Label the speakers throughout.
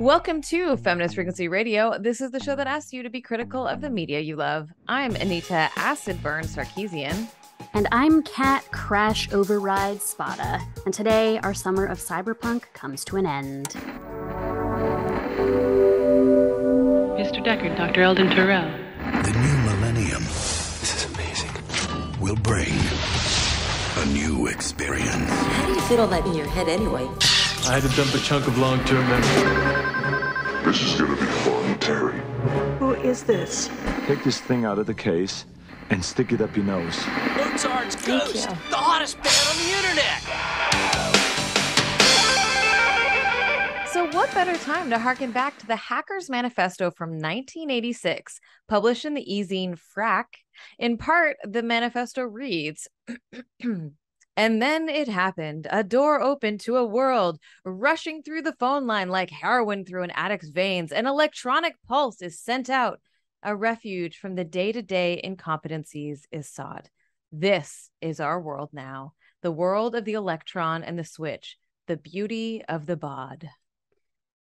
Speaker 1: Welcome to Feminist Frequency Radio. This is the show that asks you to be critical of the media you love. I'm Anita Acid Burn Sarkeesian.
Speaker 2: And I'm Kat Crash Override Spada. And today, our summer of cyberpunk comes to an end.
Speaker 3: Mr. Deckard, Dr. Eldon Tyrell.
Speaker 4: The new millennium. This is amazing. Will bring a new experience.
Speaker 5: How do you fit all that in your head anyway?
Speaker 6: I had to dump a chunk of long-term memory.
Speaker 7: This is gonna be fun, Terry.
Speaker 8: Who is this?
Speaker 9: Take this thing out of the case and stick it up your nose.
Speaker 10: Mozart's Ghost, the hottest band on the internet.
Speaker 1: So, what better time to harken back to the Hackers Manifesto from 1986, published in the e-zine Phrack? In part, the manifesto reads. And then it happened. A door opened to a world rushing through the phone line like heroin through an addict's veins. An electronic pulse is sent out. A refuge from the day to day incompetencies is sought. This is our world now the world of the electron and the switch, the beauty of the baud.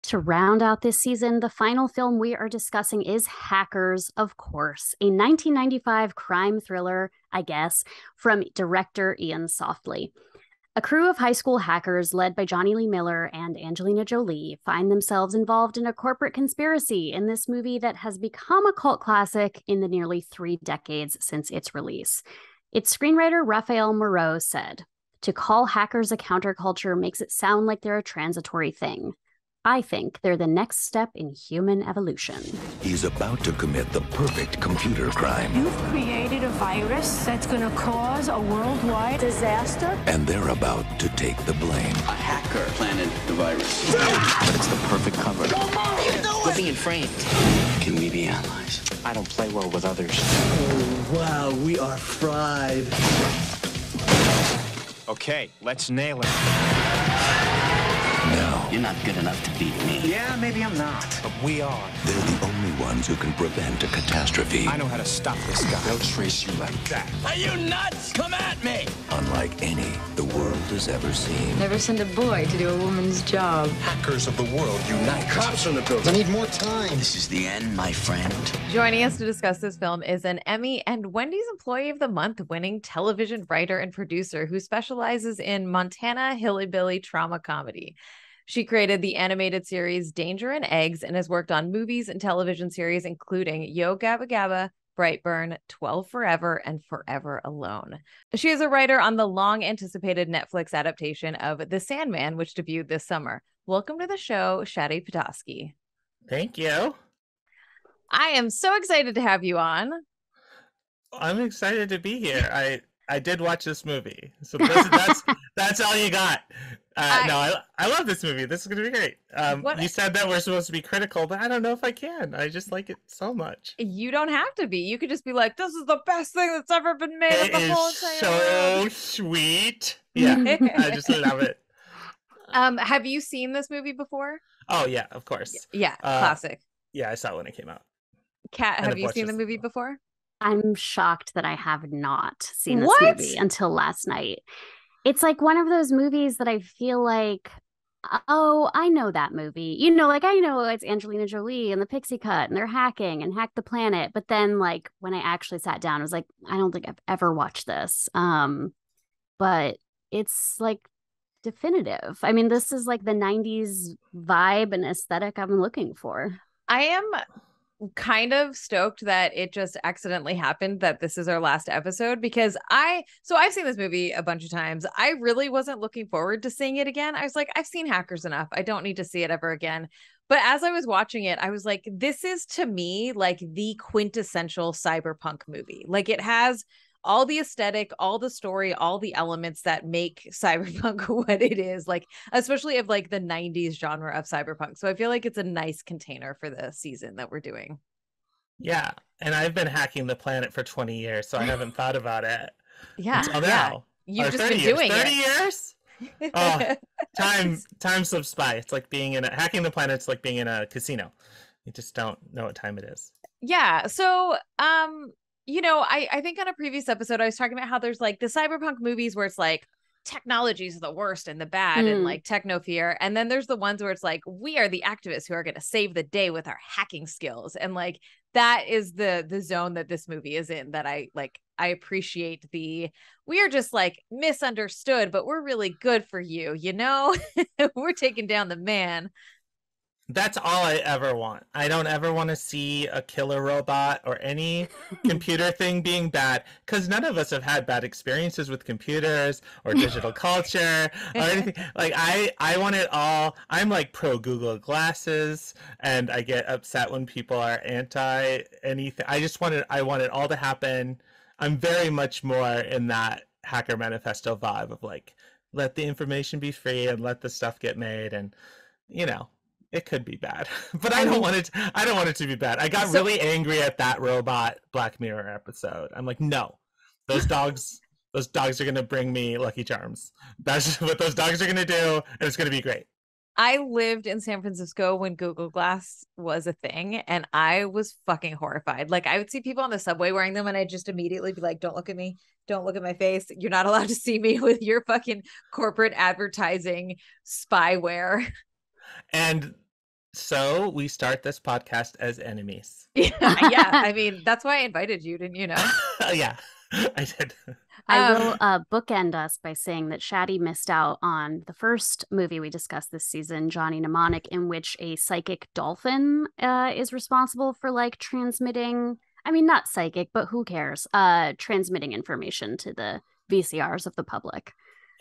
Speaker 2: To round out this season, the final film we are discussing is Hackers, of course, a 1995 crime thriller, I guess, from director Iain Softley. A crew of high school hackers led by Jonny Lee Miller and Angelina Jolie find themselves involved in a corporate conspiracy in this movie that has become a cult classic in the nearly three decades since its release. Its screenwriter Rafael Moreu said, To call hackers a counterculture makes it sound like they're a transitory thing. I think they're the next step in human evolution.
Speaker 4: He's about to commit the perfect computer crime.
Speaker 8: You've created a virus that's going to cause a worldwide disaster?
Speaker 4: And they're about to take the blame.
Speaker 10: A hacker planted the virus. but it's the perfect cover. We're being framed. Can we be allies? I don't play well with others.
Speaker 11: Oh, wow, we are fried.
Speaker 12: Okay, let's nail it.
Speaker 4: Now,
Speaker 10: You're not good enough to beat me.
Speaker 12: Yeah, maybe I'm not. But we are.
Speaker 4: they're the only ones who can prevent a catastrophe.
Speaker 12: I know how to stop this guy. They'll trace you like that.
Speaker 10: Are you nuts? Come at me!
Speaker 4: Unlike any the world has ever seen.
Speaker 3: Never send a boy to do a woman's job.
Speaker 12: Hackers of the world unite.
Speaker 11: Cops in the building. I need more time.
Speaker 10: This is the end, my friend.
Speaker 1: Joining us to discuss this film is an Emmy and Wendy's Employee of the Month winning television writer and producer who specializes in Montana hillbilly trauma comedy. She created the animated series Danger and Eggs and has worked on movies and television series, including Yo Gabba Gabba, Brightburn, 12 Forever, and Forever Alone. She is a writer on the long anticipated Netflix adaptation of The Sandman, which debuted this summer. Welcome to the show, Shadi Petosky.
Speaker 13: Thank you.
Speaker 1: I am so excited to have you on.
Speaker 13: I'm excited to be here. I I did watch this movie, so that's, that's all you got. Uh,
Speaker 1: I-
Speaker 13: no, I I love this movie. This is gonna be great. Um,
Speaker 1: What-
Speaker 13: you said that we're supposed to be critical, but I don't know if I can. I just like it so much.
Speaker 1: You don't have to be. You could just be like, this is the best thing that's ever been made
Speaker 13: It
Speaker 1: of the whole
Speaker 13: is
Speaker 1: entire
Speaker 13: so
Speaker 1: world.
Speaker 13: sweet. Yeah, I just love it.
Speaker 1: Um, have you seen this movie before?
Speaker 13: Oh yeah, of course.
Speaker 1: Yeah,
Speaker 13: Uh,
Speaker 1: classic.
Speaker 13: Yeah, I saw it when it came out.
Speaker 1: Kat,
Speaker 13: and
Speaker 1: have you seen the movie before?
Speaker 2: I'm shocked that I have not seen this
Speaker 1: What?
Speaker 2: movie until last night. It's like one of those movies that I feel like, oh, I know that movie. You know, like I know it's Angelina Jolie and the Pixie Cut and they're hacking and hack the planet. But then, like when I actually sat down, I was like, I don't think I've ever watched this. Um, but it's like definitive. I mean, this is like the '90s vibe and aesthetic I'm looking for.
Speaker 1: I am kind of stoked that it just accidentally happened that this is our last episode because I so I've seen this movie a bunch of times. I really wasn't looking forward to seeing it again. I was like, I've seen Hackers enough. I don't need to see it ever again. But as I was watching it, I was like, this is to me like the quintessential cyberpunk movie. Like it has all the aesthetic, all the story, all the elements that make cyberpunk what it is, like especially of like the 90s genre of cyberpunk. So I feel like it's a nice container for the season that we're doing.
Speaker 13: Yeah, and I've been hacking the planet for 20 years, so I haven't thought about it
Speaker 1: Yeah.
Speaker 13: until
Speaker 1: yeah. You've just
Speaker 13: 30
Speaker 1: been
Speaker 13: years.
Speaker 1: doing
Speaker 13: 30
Speaker 1: it.
Speaker 13: years? Oh, time time slips by. It's like being in a hacking the planet. It's like being in a casino. You just don't know what time it is.
Speaker 1: yeah. So um, you know, I I think on a previous episode I was talking about how there's like the cyberpunk movies where it's like technology is the worst and the bad and
Speaker 2: Mm.
Speaker 1: like techno fear. And then there's the ones where it's like, we are the activists who are going to save the day with our hacking skills. And like that is the the zone that this movie is in that I like I appreciate the we are just like misunderstood, but we're really good for you, you know? we're taking down the man.
Speaker 13: That's all I ever want. I don't ever want to see a killer robot or any computer thing being bad because none of us have had bad experiences with computers or digital culture or anything. Like I, I want it all. I'm like pro Google Glasses, and I get upset when people are anti anything. I just want it. I want it all to happen. I'm very much more in that hacker manifesto vibe of like let the information be free and let the stuff get made and you know it could be bad but i don't want it i don't want it to be bad i got
Speaker 1: So-
Speaker 13: really angry at that robot black mirror episode i'm like no those dogs those dogs are going to bring me lucky charms that's what those dogs are going to do and it's going to be great
Speaker 1: I lived in San Francisco when Google Glass was a thing, and I was fucking horrified. Like, I would see people on the subway wearing them, and I'd just immediately be like, Don't look at me. Don't look at my face. You're not allowed to see me with your fucking corporate advertising spyware.
Speaker 13: and so we start this podcast as enemies
Speaker 1: yeah. yeah. I mean, that's why I invited you, didn't you know?
Speaker 13: yeah i did
Speaker 2: I
Speaker 1: Um,
Speaker 2: will uh, bookend us by saying that Shadi missed out on the first movie we discussed this season, Johnny Mnemonic, in which a psychic dolphin uh, is responsible for like transmitting. I mean, not psychic, but who cares? Uh, transmitting information to the VCRs of the public.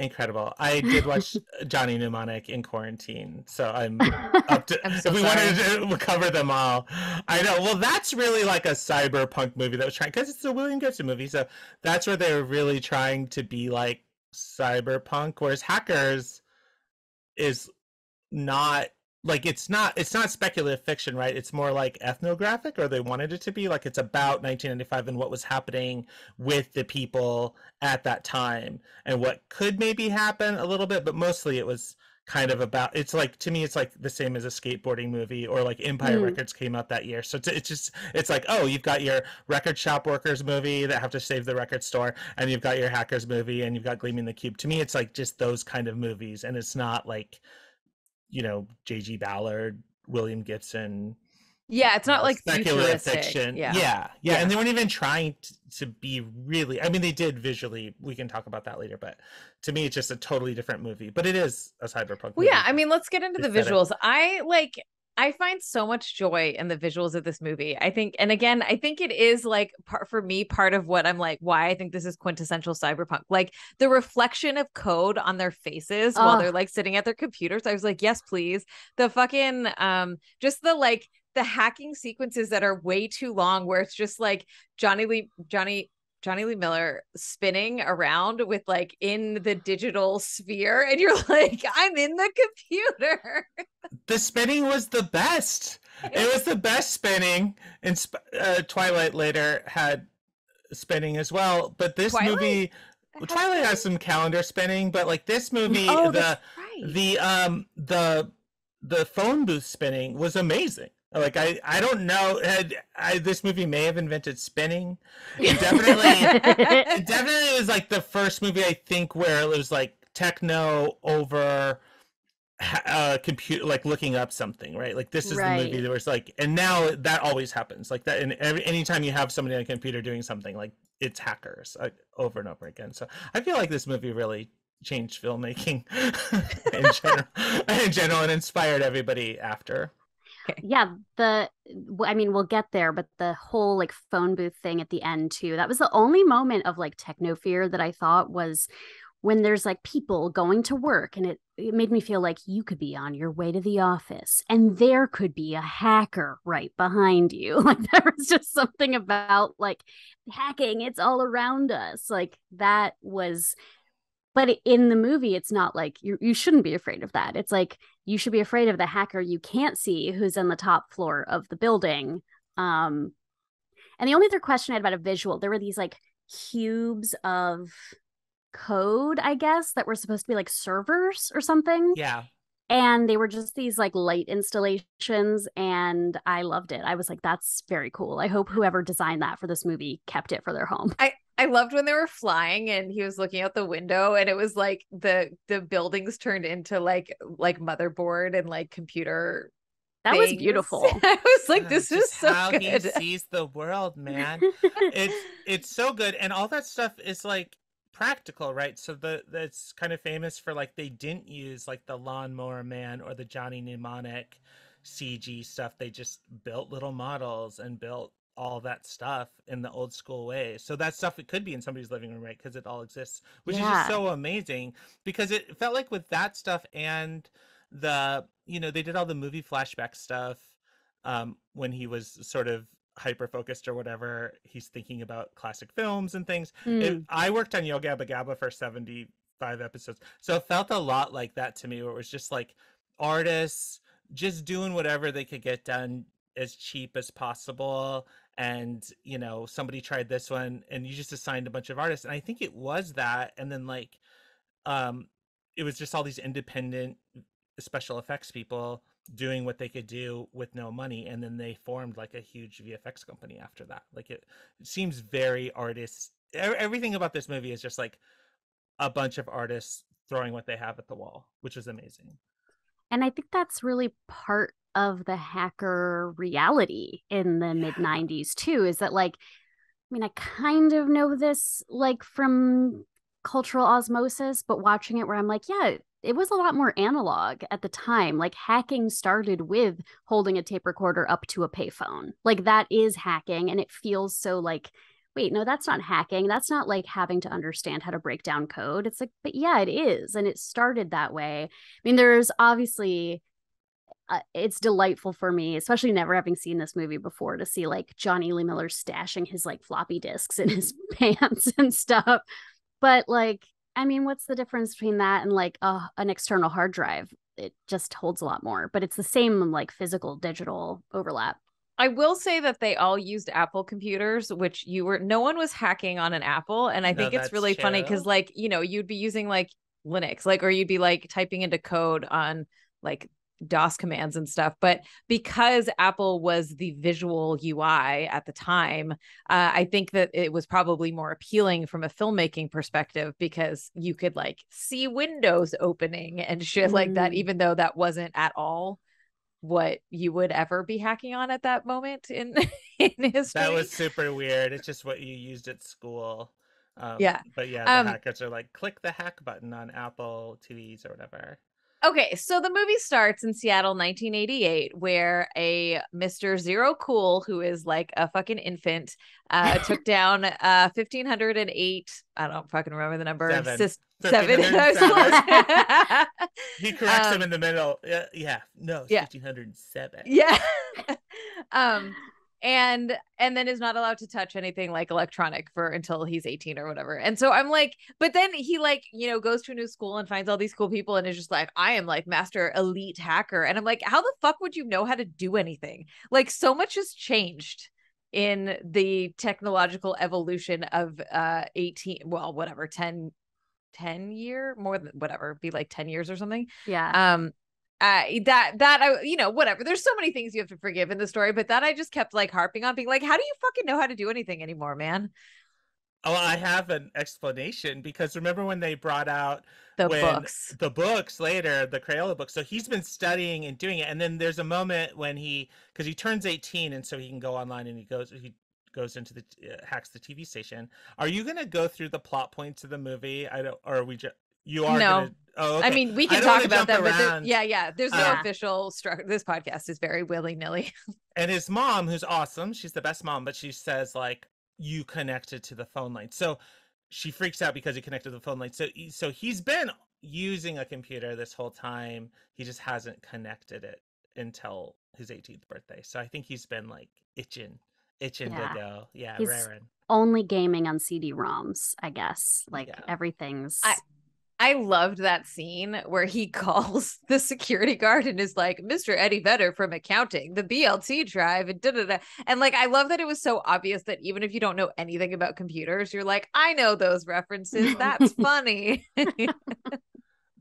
Speaker 13: Incredible. I did watch johnny mnemonic in quarantine so i'm up to
Speaker 1: I'm so
Speaker 13: if we
Speaker 1: sorry.
Speaker 13: wanted to cover them all. I know. Well that's really like a cyberpunk movie that was trying because it's a william gibson movie so that's where they were really trying to be like cyberpunk whereas hackers is not like it's not it's not speculative fiction right? It's more like ethnographic or they wanted it to be? Like it's about 1995 and what was happening with the people at that time and what could maybe happen a little bit but mostly it was kind of about it's like to me it's like the same as a skateboarding movie or like empire
Speaker 2: Mm.
Speaker 13: records came out that year. So it's, it's just it's like oh you've got your record shop workers movie that have to save the record store and you've got your hackers movie and you've got gleaming the cube. To me it's like just those kind of movies and it's not like you know jg ballard william gibson
Speaker 1: yeah. It's not
Speaker 13: uh,
Speaker 1: like
Speaker 13: speculative fiction.
Speaker 1: Yeah.
Speaker 13: Yeah. yeah, and they weren't even trying to, to be really. I mean, they did visually. We can talk about that later, but to me, it's just a totally different movie. But it is a cyberpunk.
Speaker 1: Well, yeah. I mean, let's get into the visuals. I like. I find so much joy in the visuals of this movie. I think, and again, I think it is like part for me, part of what I'm like, why I think this is quintessential cyberpunk. Like the reflection of code on their faces while they're like sitting at their computers. I was like, yes, please. The fucking, um, just the like the hacking sequences that are way too long, where it's just like Jonny Lee, Jonny. Jonny Lee Miller spinning around with like in the digital sphere, and you're like, I'm in the computer.
Speaker 13: the spinning was the best. It was the best spinning, and uh, Twilight later had spinning as well. But this
Speaker 1: Twilight
Speaker 13: movie,
Speaker 1: has
Speaker 13: Twilight has some calendar spinning, but like this movie,
Speaker 1: Oh,
Speaker 13: the
Speaker 1: right.
Speaker 13: the um the the phone booth spinning was amazing. Like I I don't know. Had, I, this movie may have invented spinning. It definitely it definitely was like the first movie I think where it was like techno over ha- uh computer like looking up something right? Like this is the movie that was like and now that always happens. Like that and every anytime you have somebody on a computer doing something like it's hackers like, over and over again. So i feel like this movie really changed filmmaking in general in general and inspired everybody after
Speaker 2: yeah the i mean we'll get there but the whole like phone booth thing at the end too that was the only moment of like techno fear that i thought was when there's like people going to work and it, it made me feel like you could be on your way to the office and there could be a hacker right behind you. Like there was just something about like hacking it's all around us. Like that was but in the movie it's not like you you shouldn't be afraid of that. It's like you should be afraid of the hacker you can't see who's on the top floor of the building um and the only other question i had about a visual there were these like cubes of code i guess that were supposed to be like servers or something.
Speaker 13: Yeah.
Speaker 2: And they were just these like light installations and i loved it. I was like that's very cool. I hope whoever designed that for this movie kept it for their home.
Speaker 1: I I loved when they were flying and he was looking out the window and it was like the the buildings turned into like like motherboard and like computer.
Speaker 2: That was beautiful.
Speaker 1: I was like,
Speaker 13: Yeah,
Speaker 1: this is so
Speaker 13: how he
Speaker 1: good.
Speaker 13: sees the world, man. it's it's so good, and all that stuff is like practical, right? So the that's kind of famous for like they didn't use like the lawnmower man or the Johnny Mnemonic CG stuff. They just built little models and built all that stuff in the old school way. So that stuff it could be in somebody's living room, right? Because it all exists, which is just so amazing. Because it felt like with that stuff and the you know they did all the movie flashback stuff um when he was sort of hyper focused or whatever he's thinking about classic films and things it,
Speaker 2: Mm.
Speaker 13: i worked on yo gabba gabba for 75 episodes so it felt a lot like that to me where it was just like artists just doing whatever they could get done as cheap as possible and you know somebody tried this one and you just assigned a bunch of artists and i think it was that and then like um it was just all these independent special effects people doing what they could do with no money and then they formed like a huge vfx company after that like it, it seems very artist e- everything about this movie is just like a bunch of artists throwing what they have at the wall which is amazing.
Speaker 2: And I think that's really part of the hacker reality in the mid 90s too is that like I mean I kind of know this like from cultural osmosis but watching it where I'm like yeah it was a lot more analog at the time. Like hacking started with holding a tape recorder up to a payphone. Like that is hacking and it feels so like wait no that's not hacking. That's not like having to understand how to break down code. It's like but yeah it is and it started that way. I mean, there's obviously, uh, it's delightful for me, especially never having seen this movie before, to see like Jonny Lee Miller stashing his like floppy disks in his pants and stuff. But like, I mean, what's the difference between that and like uh, an external hard drive? It just holds a lot more, but it's the same like physical digital overlap.
Speaker 1: I will say that they all used Apple computers, which you were no one was hacking on an Apple. And I
Speaker 13: No,
Speaker 1: think it's
Speaker 13: that's
Speaker 1: really funny because like, you know, you'd be using like Linux, like or you'd be like typing into code on like DOS commands and stuff. But because Apple was the visual UI at the time, uh, I think that it was probably more appealing from a filmmaking perspective because you could like see windows opening and shit like that,
Speaker 2: Mm.
Speaker 1: even though that wasn't at all what you would ever be hacking on at that moment in in history.
Speaker 13: that was super weird it's just what you used at school um,
Speaker 1: Yeah.
Speaker 13: but yeah the
Speaker 1: Um,
Speaker 13: hackers are like click the hack button on apple tvs or whatever
Speaker 1: Okay, so the movie starts in Seattle 1988 where a Mr. Zero Cool who is like a fucking infant uh took down uh 1508 I don't fucking remember the number.
Speaker 13: Seven.
Speaker 1: Sis- seven.
Speaker 13: 1507. he corrects
Speaker 1: Um,
Speaker 13: him in the middle yeah yeah no
Speaker 1: yeah.
Speaker 13: 1507
Speaker 1: yeah um and and then is not allowed to touch anything like electronic for until he's 18 or whatever. And so i'm like but then he like you know goes to a new school and finds all these cool people and is just like i am like master elite hacker. And i'm like how the fuck would you know how to do anything? Like so much has changed in the technological evolution of uh 18 well whatever 10 10 year more than whatever be like 10 years or something.
Speaker 2: Yeah.
Speaker 1: um uh that that I you know whatever there's so many things you have to forgive in the story but that I just kept like harping on being like how do you fucking know how to do anything anymore man
Speaker 13: Oh, I have an explanation because remember when they brought out
Speaker 1: the books
Speaker 13: the books later, the Crayola books. So he's been studying and doing it, and then there's a moment when he because he turns 18, and so he can go online and he goes he goes into the uh, hacks the TV station. Are you gonna go through the plot points of the movie? I don't, or are we just you are
Speaker 1: No.
Speaker 13: gonna? Oh, okay.
Speaker 1: I mean we can talk about that but there- yeah yeah there's no
Speaker 13: Uh,
Speaker 1: official structure this podcast is very willy-nilly
Speaker 13: and his mom who's awesome she's the best mom but she says like you connected to the phone line so she freaks out because he connected to the phone line so he- so he's been using a computer this whole time he just hasn't connected it until his 18th birthday so i think he's been like itching itching
Speaker 2: Yeah.
Speaker 13: to go yeah
Speaker 2: He's-
Speaker 13: raring
Speaker 2: Only gaming on CD-ROMs, I guess. Like
Speaker 13: Yeah.
Speaker 2: everything's
Speaker 1: I- I loved that scene where he calls the security guard and is like, Mr. Eddie Vedder from accounting, the BLT drive, and da da da. And like, I love that it was so obvious that even if you don't know anything about computers, you're like, I know those references. That's funny.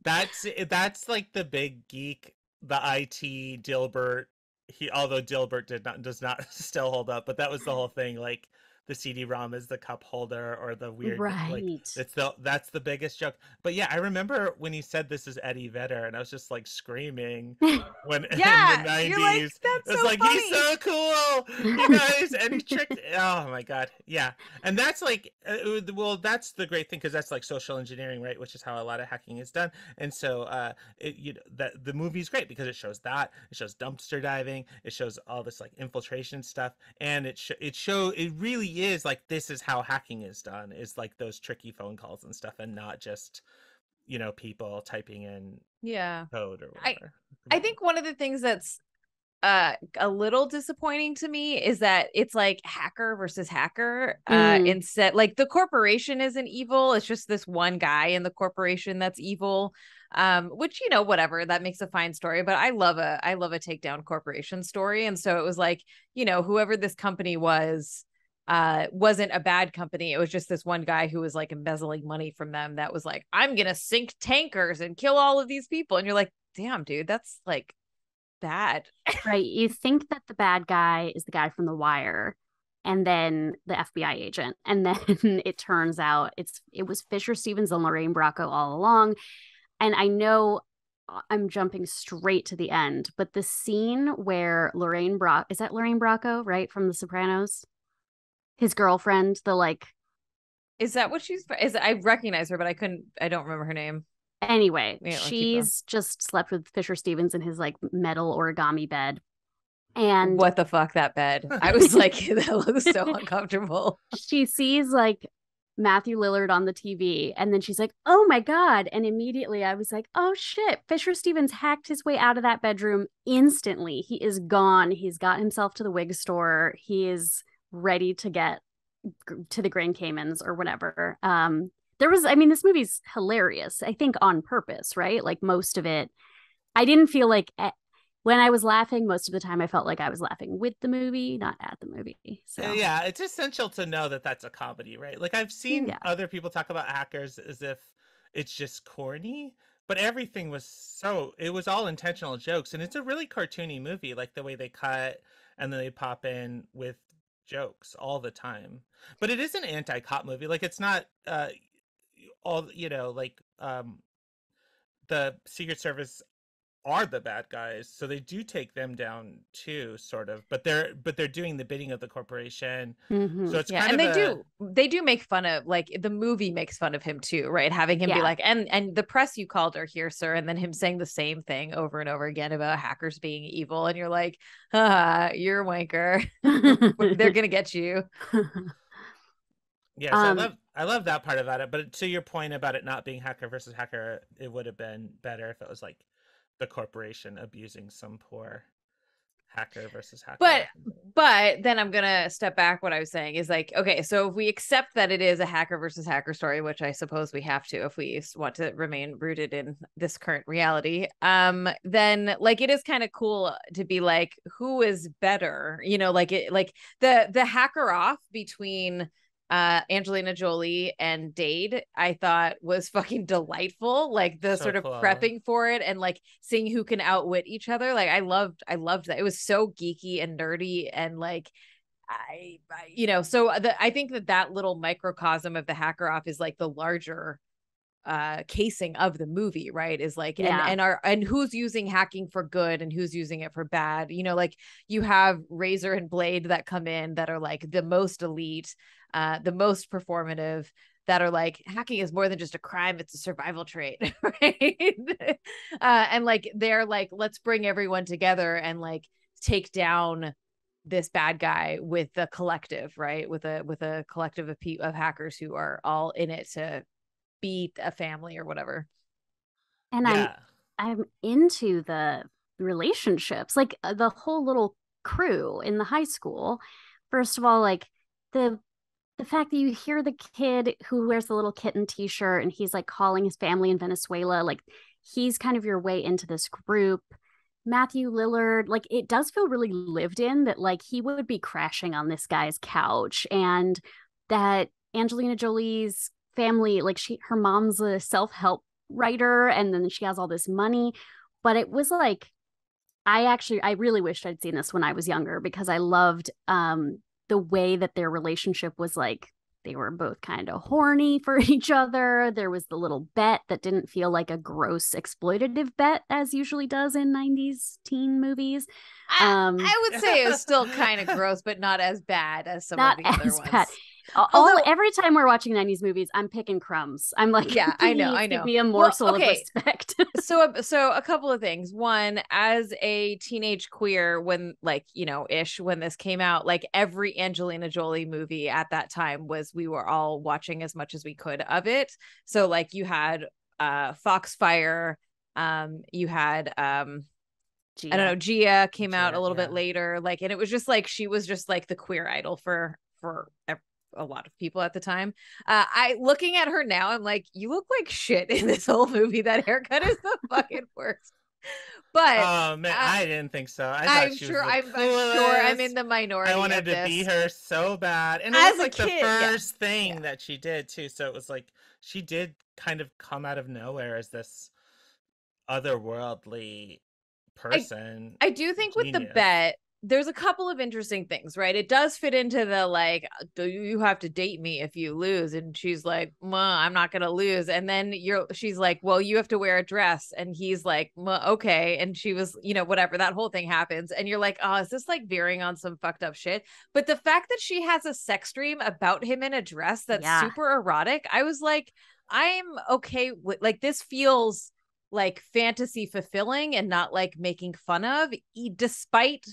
Speaker 13: that's eh, that's like the big geek the it dilbert he although dilbert did not does not still hold up but that was the whole thing like the CD-ROM is the cup holder or the weird
Speaker 2: right.
Speaker 13: like it's the that's the biggest joke. But yeah, I remember when he said this is Eddie Vedder, and I was just like screaming when
Speaker 1: yeah,
Speaker 13: in the nineties.
Speaker 1: Like,
Speaker 13: it
Speaker 1: was
Speaker 13: so like
Speaker 1: funny.
Speaker 13: he's so cool, you guys, and he tricked. Oh my god, yeah, and that's like, uh, well, that's the great thing because that's like social engineering, right? Which is how a lot of hacking is done. And so, uh, it you know that the movie's great because it shows that it shows dumpster diving, it shows all this like infiltration stuff, and it sh- it show it really is like this is how hacking is done is like those tricky phone calls and stuff, and not just you know people typing in
Speaker 1: yeah
Speaker 13: code or
Speaker 1: I,
Speaker 13: whatever.
Speaker 1: I think one of the things that's uh a little disappointing to me is that it's like hacker versus hacker uh
Speaker 2: Mm.
Speaker 1: instead like the corporation isn't evil it's just this one guy in the corporation that's evil um which you know whatever that makes a fine story but i love a i love a takedown corporation story and so it was like you know whoever this company was uh wasn't a bad company it was just this one guy who was like embezzling money from them that was like i'm gonna sink tankers and kill all of these people and you're like damn dude that's like bad
Speaker 2: right. You think that the bad guy is the guy from The Wire and then the FBI agent. And then it turns out it's it was Fisher Stevens and Lorraine Bracco all along. And I know uh, I'm jumping straight to the end, but the scene where Lorraine Bracco is that Lorraine Bracco, right? From The Sopranos? His girlfriend, the like
Speaker 1: Is that what she's? Is I recognize her, but I couldn't. I don't remember her name.
Speaker 2: Anyway,
Speaker 1: Yeah,
Speaker 2: she's just slept with Fisher Stevens in his like metal origami bed. And
Speaker 1: what the fuck that bed? I was like, that looks so uncomfortable.
Speaker 2: she sees like Matthew Lillard on the TV and then she's like, "Oh my god." And immediately I was like, "Oh shit, Fisher Stevens hacked his way out of that bedroom instantly. He is gone. He's got himself to the wig store. He is ready to get to the Grand Caymans or whatever." Um there was I mean this movie's hilarious. I think on purpose, right? Like most of it I didn't feel like eh, when I was laughing, most of the time I felt like I was laughing with the movie, not at the movie. So
Speaker 13: Yeah, it's essential to know that that's a comedy, right? Like I've seen
Speaker 2: Yeah.
Speaker 13: other people talk about hackers as if it's just corny, but everything was so it was all intentional jokes and it's a really cartoony movie like the way they cut and then they pop in with jokes all the time. But it is an anti-cop movie. Like it's not uh all you know like um the Secret Service are the bad guys so they do take them down too sort of but they're but they're doing the bidding of the corporation
Speaker 2: Mhm.
Speaker 13: so it's
Speaker 1: yeah,
Speaker 13: kind
Speaker 1: and
Speaker 13: of
Speaker 1: they
Speaker 13: a-
Speaker 1: do they do make fun of like the movie makes fun of him too, right? Having him be like, and and the press you called are here, sir, and then him saying the same thing over and over again about hackers being evil, and you're like, ah, you're a wanker. They're gonna get you.
Speaker 13: Yes, I
Speaker 2: Um,
Speaker 13: love I love that part about it. But to your point about it not being hacker versus hacker, it would have been better if it was like the corporation abusing some poor hacker versus hacker.
Speaker 1: But but then I'm gonna step back. What I was saying is like, okay, so if we accept that it is a hacker versus hacker story, which I suppose we have to if we want to remain rooted in this current reality, um, then like it is kind of cool to be like, who is better? You know, like it like the the hacker off between uh Angelina Jolie and Dade, I thought was fucking delightful. Like the
Speaker 13: So
Speaker 1: sort of
Speaker 13: cool.
Speaker 1: prepping for it and like seeing who can outwit each other. Like I loved, I loved that. It was so geeky and nerdy and like I, I you know, so the I think that that little microcosm of the hacker off is like the larger uh casing of the movie right is like
Speaker 2: Yeah.
Speaker 1: and and are and who's using hacking for good and who's using it for bad you know like you have razor and blade that come in that are like the most elite uh the most performative that are like hacking is more than just a crime it's a survival trait right uh and like they're like let's bring everyone together and like take down this bad guy with the collective right with a with a collective of pe- of hackers who are all in it to beat a family or whatever
Speaker 2: and
Speaker 13: yeah,
Speaker 2: I'm I'm into the relationships, like uh, the whole little crew in the high school. First of all, like the the fact that you hear the kid who wears the little kitten t-shirt and he's like calling his family in Venezuela, like he's kind of your way into this group. Matthew Lillard, like it does feel really lived in that like he would be crashing on this guy's couch and that Angelina Jolie's family, like she her mom's a self-help writer and then she has all this money. But it was like I actually I really wished I'd seen this when I was younger because I loved um the way that their relationship was like they were both kind of horny for each other. There was the little bet that didn't feel like a gross exploitative bet as usually does in 90s teen movies.
Speaker 1: Um, I, I would say it was still kind of gross, but not as bad as some of the other ones.
Speaker 2: bad. All every time we're watching 90s movies, I'm picking crumbs. I'm like,
Speaker 1: Yeah, I know, I know.
Speaker 2: Give me a
Speaker 1: Well,
Speaker 2: morsel
Speaker 1: okay.
Speaker 2: of respect.
Speaker 1: so so a couple of things one as a teenage queer when like you know ish when this came out like every angelina jolie movie at that time was we were all watching as much as we could of it so like you had uh foxfire um you had um I don't know. Gia came out a
Speaker 13: Gia,
Speaker 1: little bit later, like, and it was just like she was just like the queer idol for for a lot of people at the time. Uh, I looking at her now, I'm like, you look like shit in this whole movie. That haircut is the fucking worst. But
Speaker 13: Oh man,
Speaker 1: uh,
Speaker 13: I didn't think so. I
Speaker 1: I'm
Speaker 13: she
Speaker 1: sure I'm, I'm sure I'm in the minority.
Speaker 13: I wanted to be her so bad. And it
Speaker 1: As
Speaker 13: was like
Speaker 1: kid,
Speaker 13: the
Speaker 1: yeah.
Speaker 13: first thing that she did too. So it was like she did kind of come out of nowhere as this otherworldly person.
Speaker 1: I do think with the bet, there's a couple of interesting things, right? It does fit into the like, uh, do you have to date me if you lose? And she's like, "Ma, I'm not gonna lose. And then you're, she's like, well, you have to wear a dress, and he's like, "Ma, okay. And she was, you know, whatever. That whole thing happens, and you're like, oh, is this like veering on some fucked up shit? But the fact that she has a sex dream about him in a dress that's
Speaker 2: Yeah.
Speaker 1: super erotic, I was like, I'm okay with like this feels like fantasy fulfilling and not like making fun of, despite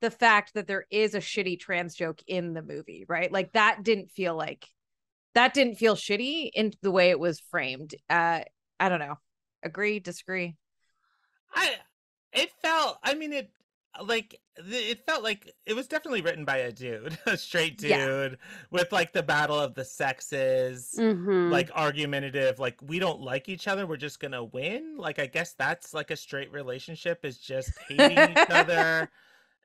Speaker 1: the fact that there is a shitty trans joke in the movie, right? Like that didn't feel like that didn't feel shitty in the way it was framed. Uh I don't know. Agree, disagree.
Speaker 13: I it felt I mean it like it felt like it was definitely written by a dude, a straight dude
Speaker 1: Yeah.
Speaker 13: with like the battle of the sexes.
Speaker 2: Mhm.
Speaker 13: like argumentative like we don't like each other we're just gonna win like i guess that's like a straight relationship is just hating each other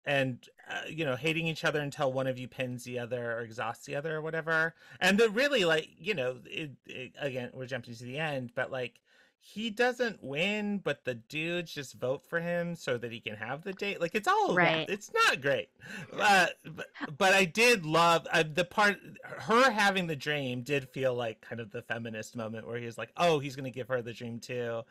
Speaker 13: and uh, you know hating each other until one of you pins the other or exhausts the other or whatever. And the really like you know it, it, again we're jumping to the end but like he doesn't win but the dudes just vote for him so that he can have the date. Like it's all
Speaker 2: Right.
Speaker 13: it's not great. Uh, but, but i did love uh, the part her having the dream did feel like kind of the feminist moment where he's like oh he's gonna give her the dream too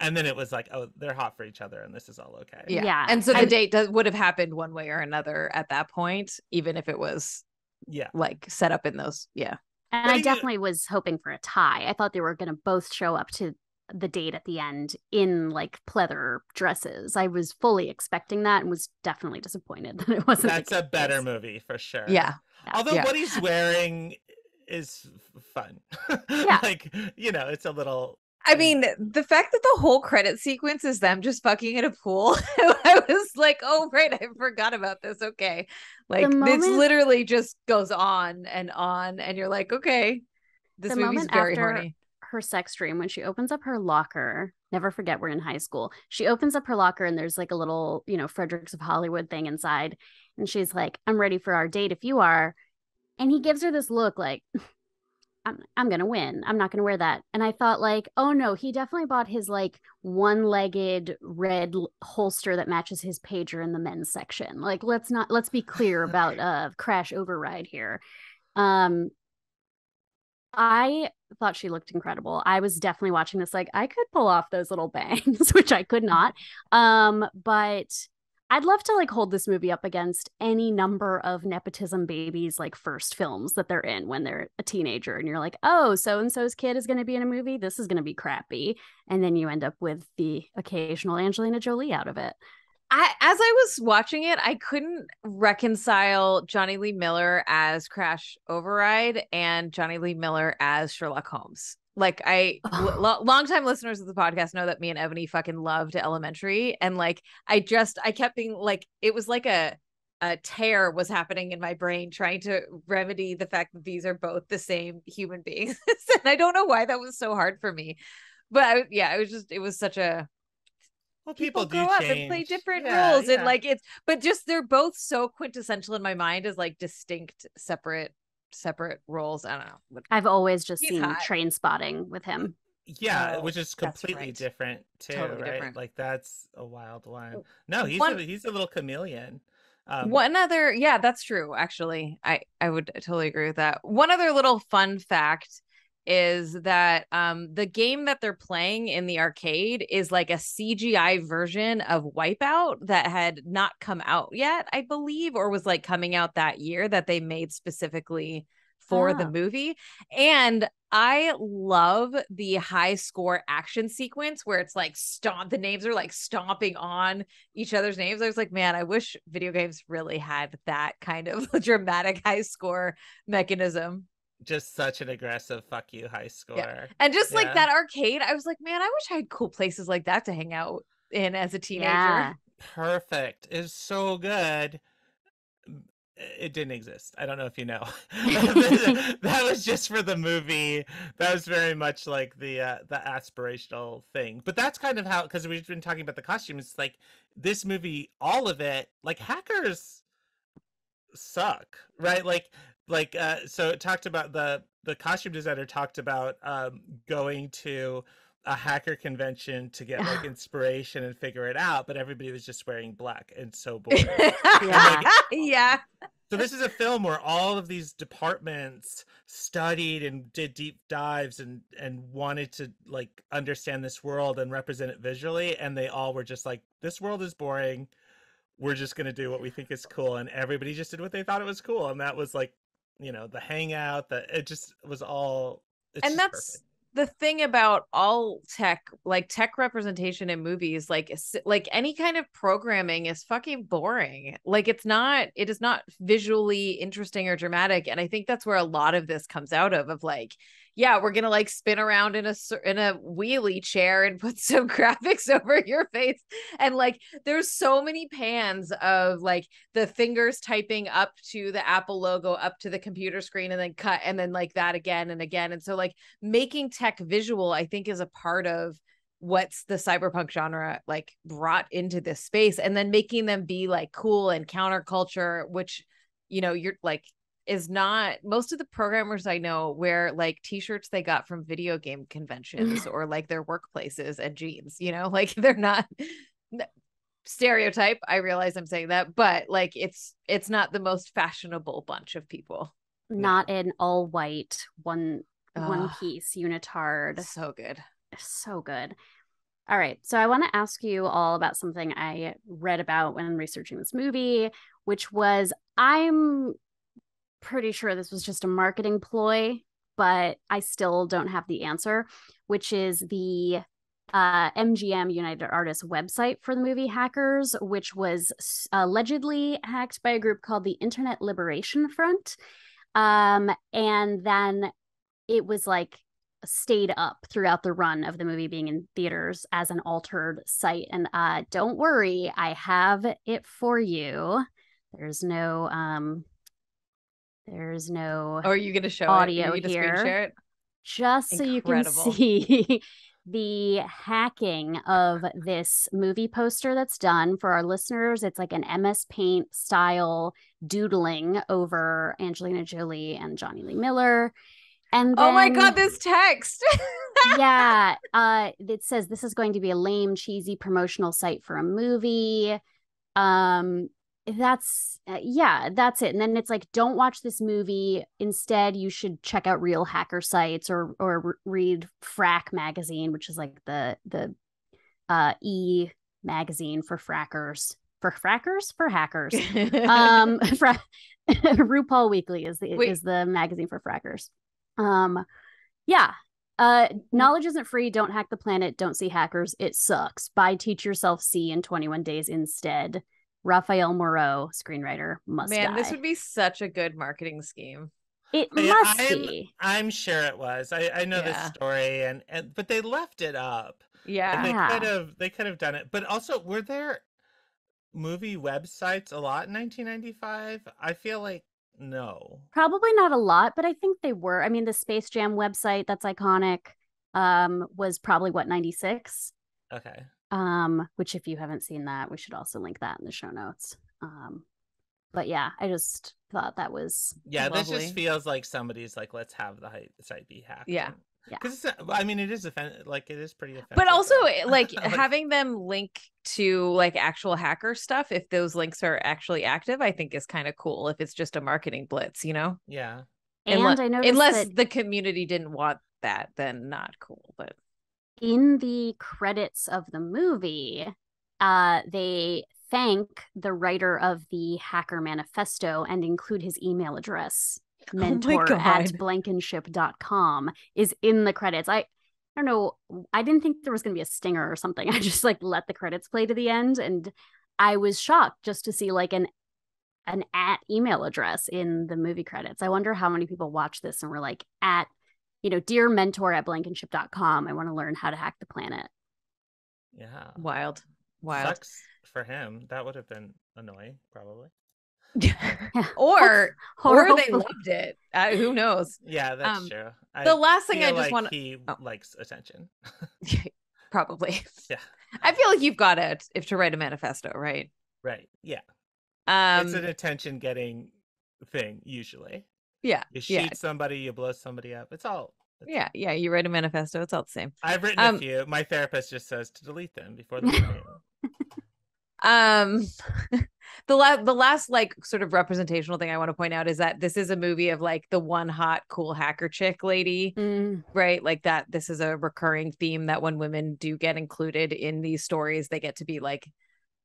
Speaker 13: and then it was like oh they're hot for each other and this is all okay
Speaker 1: Yeah.
Speaker 2: Yeah.
Speaker 1: And so the
Speaker 2: And-
Speaker 1: date does would have happened one way or another at that point, even if it was
Speaker 13: yeah
Speaker 1: like set up in those. Yeah.
Speaker 2: And
Speaker 13: What
Speaker 2: I
Speaker 13: do you-
Speaker 2: definitely was hoping for a tie. I thought they were going to both show up to the date at the end in like pleather dresses. I was fully expecting that and was definitely disappointed that it wasn't.
Speaker 13: that's a better
Speaker 2: case.
Speaker 13: movie for sure
Speaker 1: Yeah.
Speaker 13: although
Speaker 1: Yeah.
Speaker 13: what he's wearing is fun
Speaker 2: Yeah.
Speaker 13: like you know it's a little
Speaker 1: I mean, the fact that the whole credit sequence is them just fucking in a pool, I was like, oh, right, I forgot about this. Okay. Like, it's
Speaker 2: moment-
Speaker 1: literally just goes on and on, and you're like, okay, this
Speaker 2: The
Speaker 1: movie's
Speaker 2: moment
Speaker 1: very
Speaker 2: after-
Speaker 1: horny.
Speaker 2: her sex dream when she opens up her locker. Never forget we're in high school. She opens up her locker and there's like a little, you know, Fredericks of Hollywood thing inside. And she's like, I'm ready for our date if you are. And he gives her this look like, I'm I'm gonna win. I'm not gonna wear that. And I thought like, oh no, he definitely bought his like one-legged red holster that matches his pager in the men's section. Like let's not let's be clear about uh crash override here. Um I thought she looked incredible. I was definitely watching this like I could pull off those little bangs, which I could not. Um, but I'd love to like hold this movie up against any number of nepotism babies like first films that they're in when they're a teenager and you're like, "Oh, so and so's kid is going to be in a movie. This is going to be crappy." And then you end up with the occasional Angelina Jolie out of it.
Speaker 1: I, as I was watching it, I couldn't reconcile Jonny Lee Miller as Crash Override and Jonny Lee Miller as Sherlock Holmes. Like I, lo- longtime listeners of the podcast know that me and Ebony fucking loved Elementary, and like I just, I kept being like, it was like a a tear was happening in my brain trying to remedy the fact that these are both the same human beings, and I don't know why that was so hard for me. But I, yeah, it was just, it was such a
Speaker 13: well people,
Speaker 1: grow up
Speaker 13: change
Speaker 1: and play different
Speaker 13: Yeah,
Speaker 1: roles
Speaker 13: yeah.
Speaker 1: and like it's but just they're both so quintessential in my mind as like distinct separate separate roles i don't know
Speaker 2: I've always just
Speaker 1: He's
Speaker 2: seen
Speaker 1: hot.
Speaker 2: Trainspotting with him.
Speaker 13: yeah
Speaker 1: Oh,
Speaker 13: which is completely
Speaker 1: right.
Speaker 13: different too
Speaker 1: Totally
Speaker 13: right
Speaker 1: different.
Speaker 13: like that's a wild one no he's
Speaker 1: One-
Speaker 13: a, he's a little chameleon Um,
Speaker 1: One other, yeah, that's true. Actually, I I would totally agree with that. One other little fun fact is that um the game that they're playing in the arcade is like a CGI version of Wipeout that had not come out yet, I believe, or was like coming out that year that they made specifically for the
Speaker 2: Oh.
Speaker 1: movie. And I love the high score action sequence where it's like stomp the names are like stomping on each other's names. I was like, man, I wish video games really had that kind of dramatic high score mechanism.
Speaker 13: Just such an aggressive fuck you high score.
Speaker 1: And just like
Speaker 13: Yeah.
Speaker 1: that arcade, I was like, man, I wish I had cool places like that to hang out in as a teenager.
Speaker 2: Yeah.
Speaker 13: Perfect. It's so good. It didn't exist. I don't know if you know. that was just for the movie. That was very much like the uh, the aspirational thing. But that's kind of how because we've been talking about the costumes. Like this movie, all of it, like hackers suck, right? Like like uh so it talked about the the costume designer talked about um going to a hacker convention to get like inspiration and figure it out, but everybody was just wearing black and so boring.
Speaker 2: Yeah.
Speaker 1: yeah.
Speaker 13: So this is a film where all of these departments studied and did deep dives and and wanted to like understand this world and represent it visually and they all were just like this world is boring. We're just going to do what we think is cool and everybody just did what they thought it was cool and that was like, you know, the hangout that it just was all it's
Speaker 1: and that's
Speaker 13: perfect.
Speaker 1: the thing about all tech like tech representation in movies like like any kind of programming is fucking boring like it's not it is not visually interesting or dramatic and i think that's where a lot of this comes out of of like yeah we're gonna like spin around in a in a wheelie chair and put some graphics over your face. And like there's so many pans of like the fingers typing up to the apple logo up to the computer screen and then cut and then like that again and again. And so like making tech visual i think is a part of what's the cyberpunk genre like brought into this space. And then making them be like cool and counterculture which you know you're like is not most of the programmers i know wear like t-shirts they got from video game conventions or like their workplaces and jeans you know like they're not stereotype i realize i'm saying that but like it's it's not the most fashionable bunch of people
Speaker 2: Not an all white one one piece unitard.
Speaker 1: so good
Speaker 2: so good. All right. So I want to ask you all about something I read about when researching this movie, which was I'm pretty sure this was just a marketing ploy, but I still don't have the answer, which is the uh, MGM United Artists website for the movie Hackers, which was allegedly hacked by a group called the Internet Liberation Front. Um, and then it was like stayed up throughout the run of the movie being in theaters as an altered site. And uh, don't worry, I have it for you. There's no um, there's no
Speaker 1: Oh, are you going to show
Speaker 2: audio
Speaker 1: it? Are you gonna screen
Speaker 2: here.
Speaker 1: share it?
Speaker 2: just so you can see the hacking of this movie poster that's done for our listeners. It's like an MS Paint style doodling over Angelina Jolie and Jonny Lee Miller. And
Speaker 1: Oh my god, this text.
Speaker 2: yeah, uh, it says this is going to be a lame, cheesy promotional site for a movie. Um, that's uh, yeah, that's it. And then it's like, don't watch this movie. Instead, you should check out real hacker sites or or read Phrack magazine, which is like the the uh e magazine for frackers for frackers for hackers. um, fra- RuPaul Weekly is the
Speaker 1: Wait.
Speaker 2: is the magazine for frackers. Um, yeah. Uh, knowledge isn't free. Don't hack the planet. Don't see hackers. It sucks. Buy Teach Yourself C in 21 days instead. Rafael Moreu, screenwriter, must
Speaker 1: Man,
Speaker 2: die.
Speaker 1: this would be such a good marketing scheme.
Speaker 2: it
Speaker 13: Yeah,
Speaker 2: must
Speaker 13: I'm,
Speaker 2: be.
Speaker 13: I'm sure it was. I, I know
Speaker 1: Yeah.
Speaker 13: this story, and, and but they left it up. And
Speaker 1: Yeah.
Speaker 13: they
Speaker 2: Yeah.
Speaker 13: could have they could have done it. But also, were there movie websites a lot in 1995? I feel like no.
Speaker 2: Probably not a lot, but I think they were. I mean, the Space Jam website that's iconic um was probably what 96
Speaker 13: Okay.
Speaker 2: Um which if you haven't seen that we should also link that in the show notes um but yeah i just thought that was
Speaker 13: Yeah, this just feels like somebody's like, let's have the hi- site be hacked.
Speaker 1: Yeah.
Speaker 2: Yeah.
Speaker 13: Because I mean, it is offensive. Like it is pretty offensive.
Speaker 1: But also, eh, like having them link to like actual hacker stuff, if those links are actually active, I think is kind of cool. If it's just a marketing blitz, you know.
Speaker 13: yeah.
Speaker 2: And
Speaker 1: Unle-
Speaker 2: I noticed
Speaker 1: unless
Speaker 2: that
Speaker 1: the community didn't want that, then not cool. But
Speaker 2: in the credits of the movie, uh, they thank the writer of the Hacker Manifesto and include his email address.
Speaker 1: Oh
Speaker 2: Mentor at
Speaker 1: God.
Speaker 2: blankenship.com is in the credits. I I don't know. I didn't think there was going to be a stinger or something. I just like let the credits play to the end and I was shocked just to see like an an at email address in the movie credits. I wonder how many people watch this and were like at you know, dear mentor at blankenship.com. I want to learn how to hack the planet.
Speaker 13: Yeah.
Speaker 1: wild, wild.
Speaker 13: Sucks for him. That would have been annoying, probably.
Speaker 1: or
Speaker 2: Or
Speaker 1: or they loved it. Uh, who knows?
Speaker 13: Yeah, that's
Speaker 1: Um,
Speaker 13: true.
Speaker 1: the last thing I just
Speaker 13: like
Speaker 1: wanna-
Speaker 13: He
Speaker 1: oh.
Speaker 13: likes attention.
Speaker 1: Probably.
Speaker 13: Yeah.
Speaker 1: I feel like you've got it if to write a manifesto, right?
Speaker 13: Right. Yeah.
Speaker 1: Um,
Speaker 13: it's an attention getting thing usually.
Speaker 1: Yeah,
Speaker 13: You shoot
Speaker 1: yeah,
Speaker 13: somebody, you blow somebody up. It's all. It's,
Speaker 1: yeah, yeah. You write a manifesto. It's all the same.
Speaker 13: I've written
Speaker 1: Um,
Speaker 13: a few. My therapist just says to delete them before the meeting.
Speaker 1: Um, the last, the last like sort of representational thing I want to point out is that this is a movie of like the one hot cool hacker chick lady,
Speaker 2: Mm,
Speaker 1: right? Like that. This is a recurring theme that when women do get included in these stories, they get to be like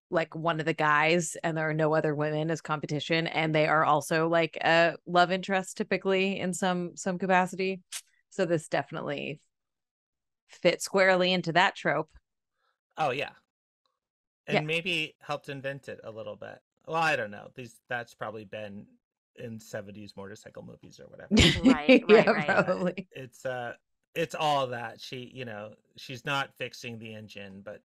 Speaker 1: like one of the guys and there are no other women as competition and they are also like a love interest typically in some some capacity so this definitely fits squarely into that trope
Speaker 13: Oh yeah. And
Speaker 1: Yeah.
Speaker 13: maybe helped invent it a little bit. Well, I don't know. These that's probably been in 70s motorcycle movies or whatever.
Speaker 2: Right,
Speaker 1: yeah
Speaker 2: right, right.
Speaker 1: probably
Speaker 13: it's uh it's all that. She, you know, she's not fixing the engine, but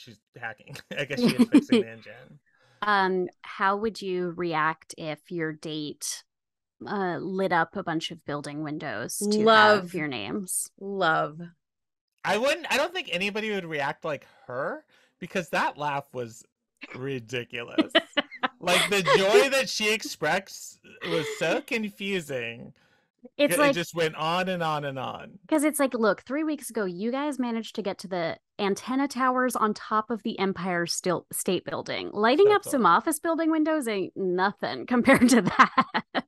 Speaker 13: she's hacking. I guess she is fixing the engine.
Speaker 2: Um, how would you react if your date uh, lit up a bunch of building windows to
Speaker 1: Love.
Speaker 2: have your names?
Speaker 1: love
Speaker 13: I wouldn't I don't think anybody would react like her because that laugh was ridiculous. like the joy that she expressed was so confusing.
Speaker 2: It's
Speaker 13: it
Speaker 2: like
Speaker 13: just went on and on and on.
Speaker 2: because it's like, look, three weeks ago, you guys managed to get to the antenna towers on top of the Empire Still State Building. Lighting
Speaker 13: So
Speaker 2: up
Speaker 13: cool.
Speaker 2: some office building windows ain't nothing compared to that.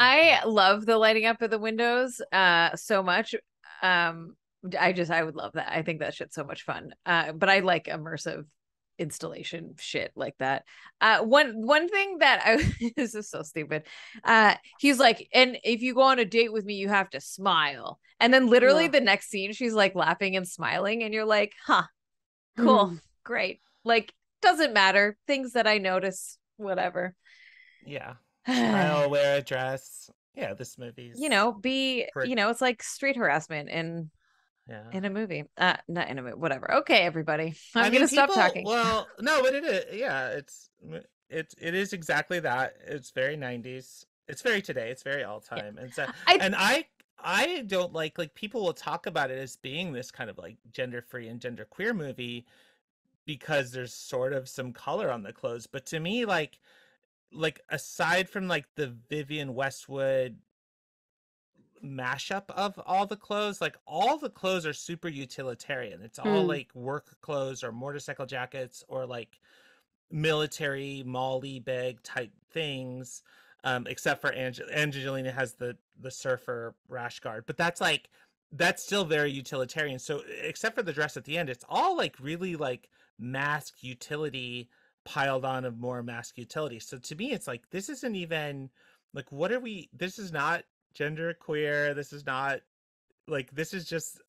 Speaker 1: i love the lighting up of the windows uh so much um i just i would love that i think that shit's so much fun uh but i like immersive installation shit like that uh one one thing that i this is so stupid uh he's like and if you go on a date with me you have to smile and then literally
Speaker 2: Yeah.
Speaker 1: the next scene she's like laughing and smiling and you're like huh cool
Speaker 2: Mm.
Speaker 1: great like doesn't matter things that i notice whatever
Speaker 13: Yeah. I'll wear a dress. Yeah, this movie's
Speaker 1: you know be
Speaker 13: Pretty-
Speaker 1: you know it's like street harassment in
Speaker 13: yeah.
Speaker 1: in a movie uh not in a movie whatever okay everybody i'm
Speaker 13: I mean,
Speaker 1: gonna stop talking
Speaker 13: Well, no, but it is. Yeah, it's it it is exactly that. It's very '90s. It's very today. It's very all time. And so,
Speaker 1: I-
Speaker 13: and I I don't like like people will talk about it as being this kind of like gender free and gender queer movie because there's sort of some color on the clothes. But to me, like like aside from like the Vivienne Westwood mashup of all the clothes. Like all the clothes are super utilitarian. It's all
Speaker 2: Hmm.
Speaker 13: like work clothes or motorcycle jackets or like military MOLLE bag type things um except for Ange- angelina has the the surfer rash guard but that's like that's still very utilitarian. So except for the dress at the end it's all like really like mask utility piled on of more mask utility. So to me it's like this isn't even like what are we this is not gender queer this is not like this is just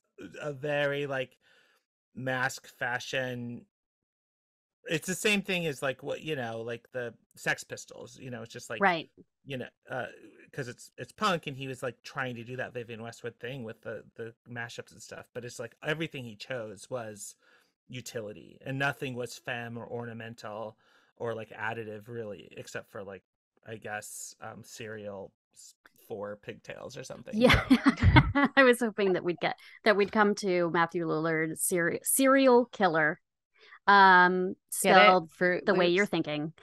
Speaker 13: a very like mask fashion it's the same thing as like what you know like the sex pistols you know it's just like
Speaker 2: right.
Speaker 13: you know uh because it's it's punk and he was like trying to do that vivienne westwood thing with the the mashups and stuff but it's like everything he chose was utility and nothing was femme or ornamental or like additive really except for like i guess um cereal s- for pigtails or something
Speaker 2: Yeah. I was hoping that we'd get that we'd come to Matthew Lillard serial serial killer. Um
Speaker 1: Get it?
Speaker 2: spelled
Speaker 1: Fruit
Speaker 2: the way you're thinking.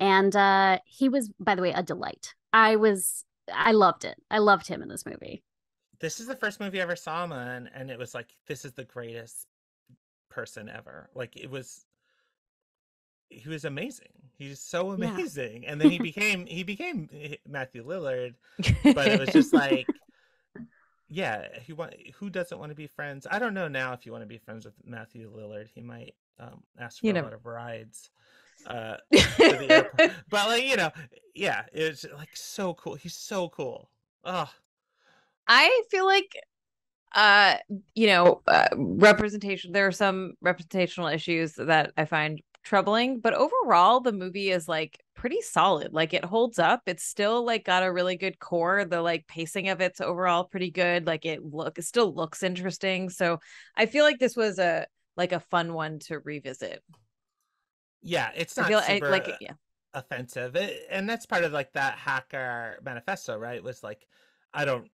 Speaker 2: And uh he was by the way a delight. I was I loved it. I loved him in this movie.
Speaker 13: this is the first movie I ever saw him in, and it was like this is the greatest person ever. Like it was he was amazing. He's so
Speaker 2: Yeah.
Speaker 13: amazing. And then he became he became eh, Matthew Lillard, but it was just like yeah, he want who doesn't want to be friends? I don't know now if you want to be friends with Matthew Lillard. He might um ask for
Speaker 1: You
Speaker 13: a
Speaker 1: never-
Speaker 13: lot of rides. Uh to the airport. but like, you know, yeah, it's like so cool. He's so cool. Oh,
Speaker 1: I feel like uh you know uh, representation there are some representational issues that I find troubling but overall the movie is like pretty solid like it holds up it's still like got a really good core the like pacing of it's overall pretty good like it look it still looks interesting so I feel like this was a like a fun one to revisit
Speaker 13: yeah, it's
Speaker 1: I
Speaker 13: not
Speaker 1: feel I,
Speaker 13: super
Speaker 1: like yeah
Speaker 13: offensive. It, and that's part of like that hacker manifesto, right? Was like I don't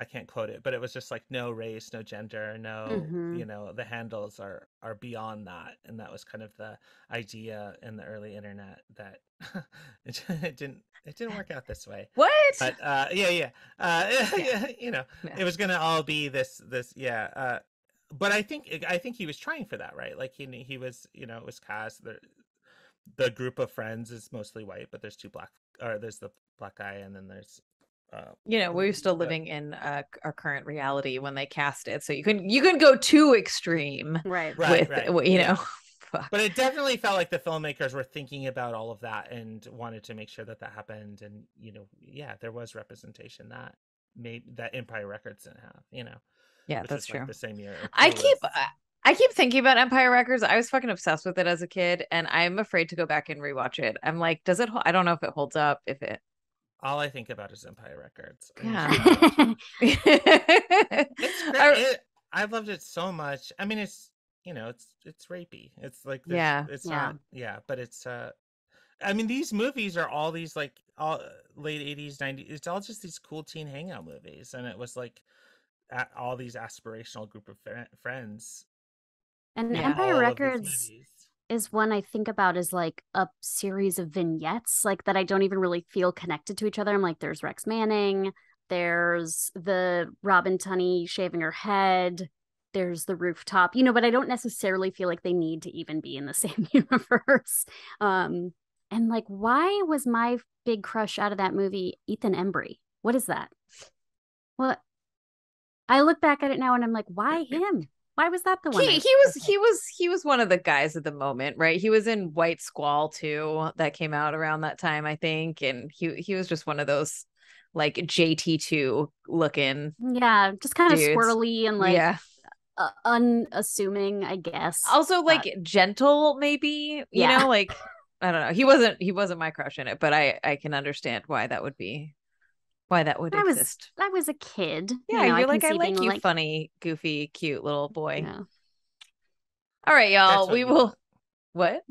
Speaker 13: I can't quote it, but it was just like no race, no gender, no,
Speaker 2: Mhm.
Speaker 13: you know, the handles are are beyond that. And that was kind of the idea in the early internet that it, it didn't it didn't work out this way.
Speaker 1: what
Speaker 13: But uh yeah, yeah. Uh
Speaker 1: Yeah.
Speaker 13: you know,
Speaker 1: Yeah.
Speaker 13: it was going to all be this this yeah, uh but I think I think he was trying for that, right? Like he he was, you know, it was cast the the group of friends is mostly white, but there's two black or there's the black guy and then there's uh
Speaker 1: you know we're still
Speaker 13: but-
Speaker 1: living in uh, our current reality when they cast it so you can you can go too extreme
Speaker 2: Right.
Speaker 13: Right,
Speaker 1: with
Speaker 13: right,
Speaker 1: w- you know fuck.
Speaker 13: but it definitely felt like the filmmakers were thinking about all of that and wanted to make sure that that happened and you know yeah there was representation that made that empire records didn't have you know
Speaker 1: yeah that's
Speaker 13: was, like,
Speaker 1: true
Speaker 13: the same year
Speaker 1: I keep I, I keep thinking about Empire Records. I was fucking obsessed with it as a kid, and I'm afraid to go back and rewatch it. I'm like, does it? ho- I don't know if it holds up. If it,
Speaker 13: all i think about is empire records
Speaker 1: Yeah.
Speaker 13: it's great.
Speaker 1: I-
Speaker 13: It- i loved it so much i mean it's you know it's it's rapey it's like
Speaker 1: Yeah.
Speaker 13: it's
Speaker 2: Yeah.
Speaker 13: not yeah but it's uh i mean these movies are all these like all late 80s 90s it's all just these cool teen hangout movies and it was like all these aspirational group of friends
Speaker 2: And
Speaker 1: Yeah.
Speaker 2: Empire
Speaker 13: all of these
Speaker 2: Records. Is one I think about as like a series of vignettes, like that I don't even really feel connected to each other. I'm like, there's Rex Manning, there's the Robin Tunney shaving her head, there's the rooftop, you know, but I don't necessarily feel like they need to even be in the same universe. Um, and like, why was my big crush out of that movie Ethan Embry? What is that? What? I look back at it now and I'm like, why him? Why was that the one?
Speaker 1: he he was he was he was one of the guys at the moment, right? He was in White Squall too, that came out around that time, I think, and he he was just one of those like JT two looking.
Speaker 2: Yeah, just kind of
Speaker 1: Dudes.
Speaker 2: swirly and like
Speaker 1: yeah.
Speaker 2: uh, unassuming, I guess.
Speaker 1: Also, like gentle, maybe. You
Speaker 2: Yeah.
Speaker 1: know, like I don't know. He wasn't he wasn't my crush in it, but I I can understand why that would be why that would
Speaker 2: I was
Speaker 1: exist.
Speaker 2: I was a kid.
Speaker 1: Yeah,
Speaker 2: you know,
Speaker 1: you're
Speaker 2: can
Speaker 1: like I like
Speaker 2: being
Speaker 1: you, funny, goofy, cute little boy.
Speaker 2: Yeah.
Speaker 1: All right, y'all. We will. What?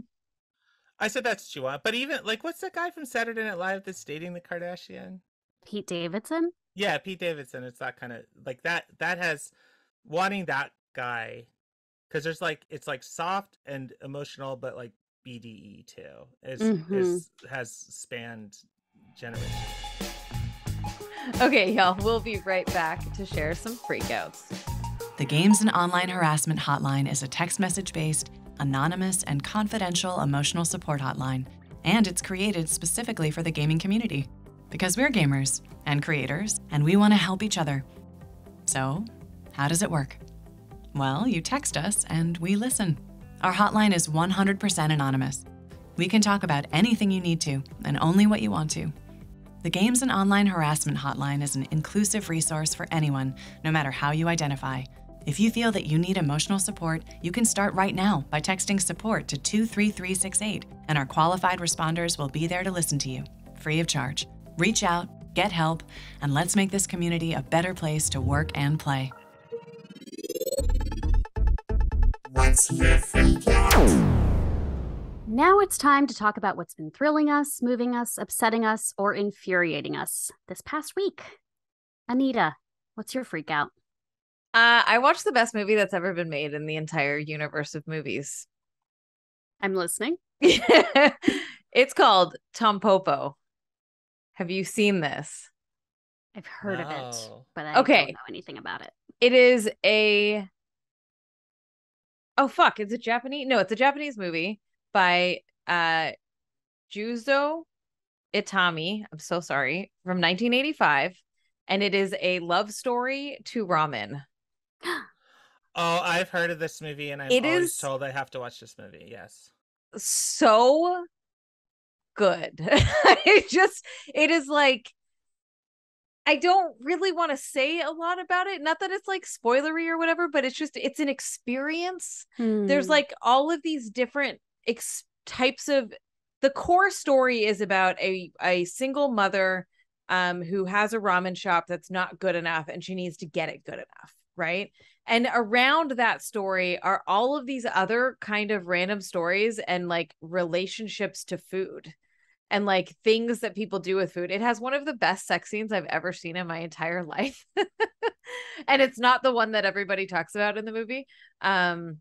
Speaker 13: i said that's what you want but even like what's that guy from saturday night live that's dating the kardashian
Speaker 2: Pete Davidson.
Speaker 13: Yeah, Pete Davidson. It's that kind of like that. That has wanting that guy because there's like it's like soft and emotional, but like BDE too. Is
Speaker 2: Mhm.
Speaker 13: is has spanned generations.
Speaker 1: Okay, y'all. We'll be right back to share some freakouts.
Speaker 14: The Games and Online Harassment Hotline is a text message based, anonymous, and confidential emotional support hotline. And it's created specifically for the gaming community. Because we're gamers and creators, and we want to help each other. So, how does it work? Well, you text us and we listen. Our hotline is 100% anonymous. We can talk about anything you need to and only what you want to. The Games and Online Harassment Hotline is an inclusive resource for anyone, no matter how you identify. If you feel that you need emotional support, you can start right now by texting support to 23368, and our qualified responders will be there to listen to you, free of charge. Reach out, get help, and let's make this community a better place to work and play.
Speaker 15: What's your?
Speaker 2: Now it's time to talk about what's been thrilling us, moving us, upsetting us, or infuriating us this past week. Anita, what's your freak out?
Speaker 1: Uh, I watched the best movie that's ever been made in the entire universe of movies.
Speaker 2: I'm listening.
Speaker 1: it's called Tampopo. Have you seen this?
Speaker 2: I've heard of it, but I
Speaker 1: Okay.
Speaker 2: don't know anything about it.
Speaker 1: It is a Oh fuck, is it Japanese? No, it's a Japanese movie by uh Juzo Itami. I'm so sorry. From 1985 and it is a love story to ramen.
Speaker 13: Oh, I've heard of this movie, and I'm
Speaker 1: It
Speaker 13: always
Speaker 1: is-
Speaker 13: told I have to watch this movie. Yes.
Speaker 1: so good. it just it is like I don't really want to say a lot about it. Not that it's like spoilery or whatever, but it's just it's an experience. There's
Speaker 2: Hmm.
Speaker 1: like all of these different ex- types of the core story is about a a single mother um who has a ramen shop that's not good enough and she needs to get it good enough, right? And around that story are all of these other kind of random stories and like relationships to food and like things that people do with food. It has one of the best sex scenes I've ever seen in my entire life. and it's not the one that everybody talks about in the movie. Um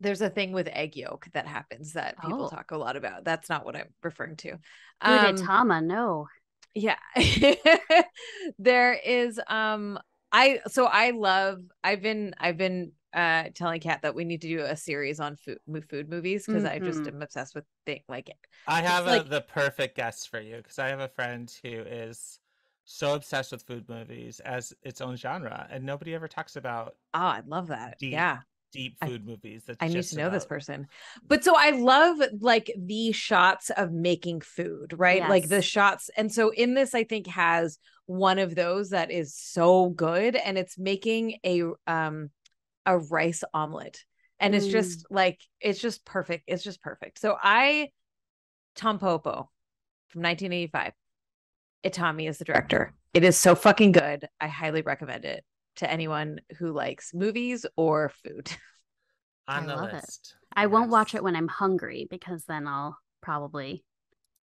Speaker 1: there's a thing with egg yolk that happens that people
Speaker 2: Oh.
Speaker 1: talk a lot about. That's not what I'm referring to.
Speaker 2: Good
Speaker 1: Um,
Speaker 2: Tama, no.
Speaker 1: yeah there is um i so i love i've been i've been uh telling kat that we need to do a series on food food movies because i just
Speaker 2: Mhm.
Speaker 1: am obsessed with thing like
Speaker 13: I have a,
Speaker 1: like-
Speaker 13: the perfect guest for you because I have a friend who is so obsessed with food movies as its own genre, and nobody ever talks about
Speaker 1: oh i love that
Speaker 13: deep,
Speaker 1: yeah
Speaker 13: deep
Speaker 1: I-
Speaker 13: food movies. That's
Speaker 1: I need to know this person. But so I love like the shots of making food, right? Like the shots. And so in this, I think has one of those that is so good and it's making a um a rice omelet. And it's just like it's just perfect. It's just perfect. So I Tampopo from 1985. Itami is the director. It is so fucking good. I highly recommend it to anyone who likes movies or food.
Speaker 13: on
Speaker 2: I
Speaker 13: the
Speaker 2: love it.
Speaker 13: list.
Speaker 2: I won't watch it when I'm hungry because then I'll probably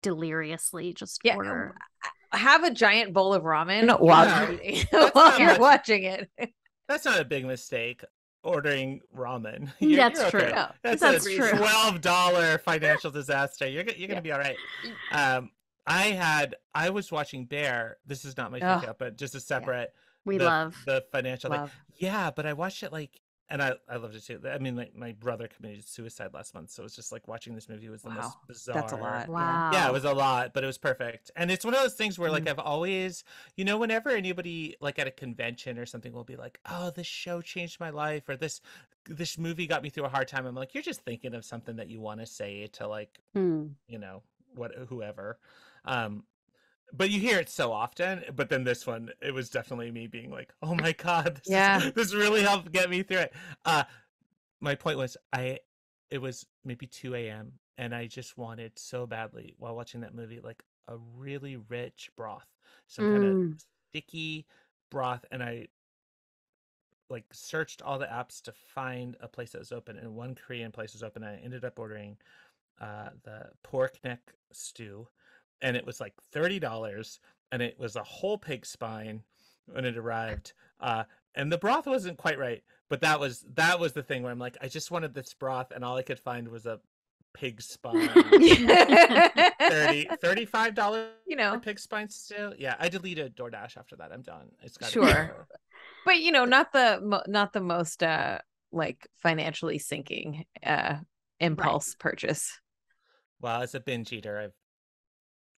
Speaker 2: deliriously just
Speaker 1: Yeah,
Speaker 2: order.
Speaker 1: have a giant bowl of ramen while
Speaker 13: Yeah.
Speaker 1: you're while you're
Speaker 13: much.
Speaker 1: watching it.
Speaker 13: That's not a big mistake. Ordering ramen.
Speaker 2: That's true.
Speaker 1: No,
Speaker 13: That's,
Speaker 2: that's
Speaker 13: a
Speaker 2: true.
Speaker 13: twelve dollar financial disaster. You're you're gonna
Speaker 1: Yeah.
Speaker 13: be all right. Um, I had I was watching Bear. This is not my
Speaker 1: Ugh.
Speaker 13: freak out, but just a separate.
Speaker 2: We
Speaker 13: the,
Speaker 2: love.
Speaker 13: the financial. thing.
Speaker 1: Love.
Speaker 13: Yeah, but I watched it like, and I I loved it too. I mean, like my brother committed suicide last month, so it was just like watching this movie was the most bizarre.
Speaker 1: That's a lot.
Speaker 2: Wow.
Speaker 13: Yeah, it was a lot, but it was perfect. And it's one of those things where like
Speaker 1: Mm.
Speaker 13: I've always, you know, whenever anybody like at a convention or something will be like, "Oh, this show changed my life," or "This this movie got me through a hard time." I'm like, "You're just thinking of something that you want to say to like,
Speaker 2: Hmm.
Speaker 13: you know, what whoever." Um but you hear it so often, but then this one, it was definitely me being like, "Oh my god, this, is-
Speaker 1: Yeah.
Speaker 13: this really helped get me through it." Uh my point was I it was maybe 2 a.m. and I just wanted so badly while watching that movie like a really rich broth, some kind
Speaker 2: Mm.
Speaker 13: of sticky broth, and I like searched all the apps to find a place that was open, and one Korean place was open. And I ended up ordering uh, the pork neck stew, and it was like thirty dollars, and it was a whole pig spine when it arrived. Uh, and the broth wasn't quite right, but that was that was the thing where I'm like, I just wanted this broth, and all I could find was a pig spine. 30 35 dollars
Speaker 1: You know.
Speaker 13: pig spine stew. Yeah, I deleted DoorDash after that. I'm done. It's got
Speaker 1: Sure. but you know, not the not the most uh like financially sinking uh impulse purchase.
Speaker 13: Well, as a binge eater, I've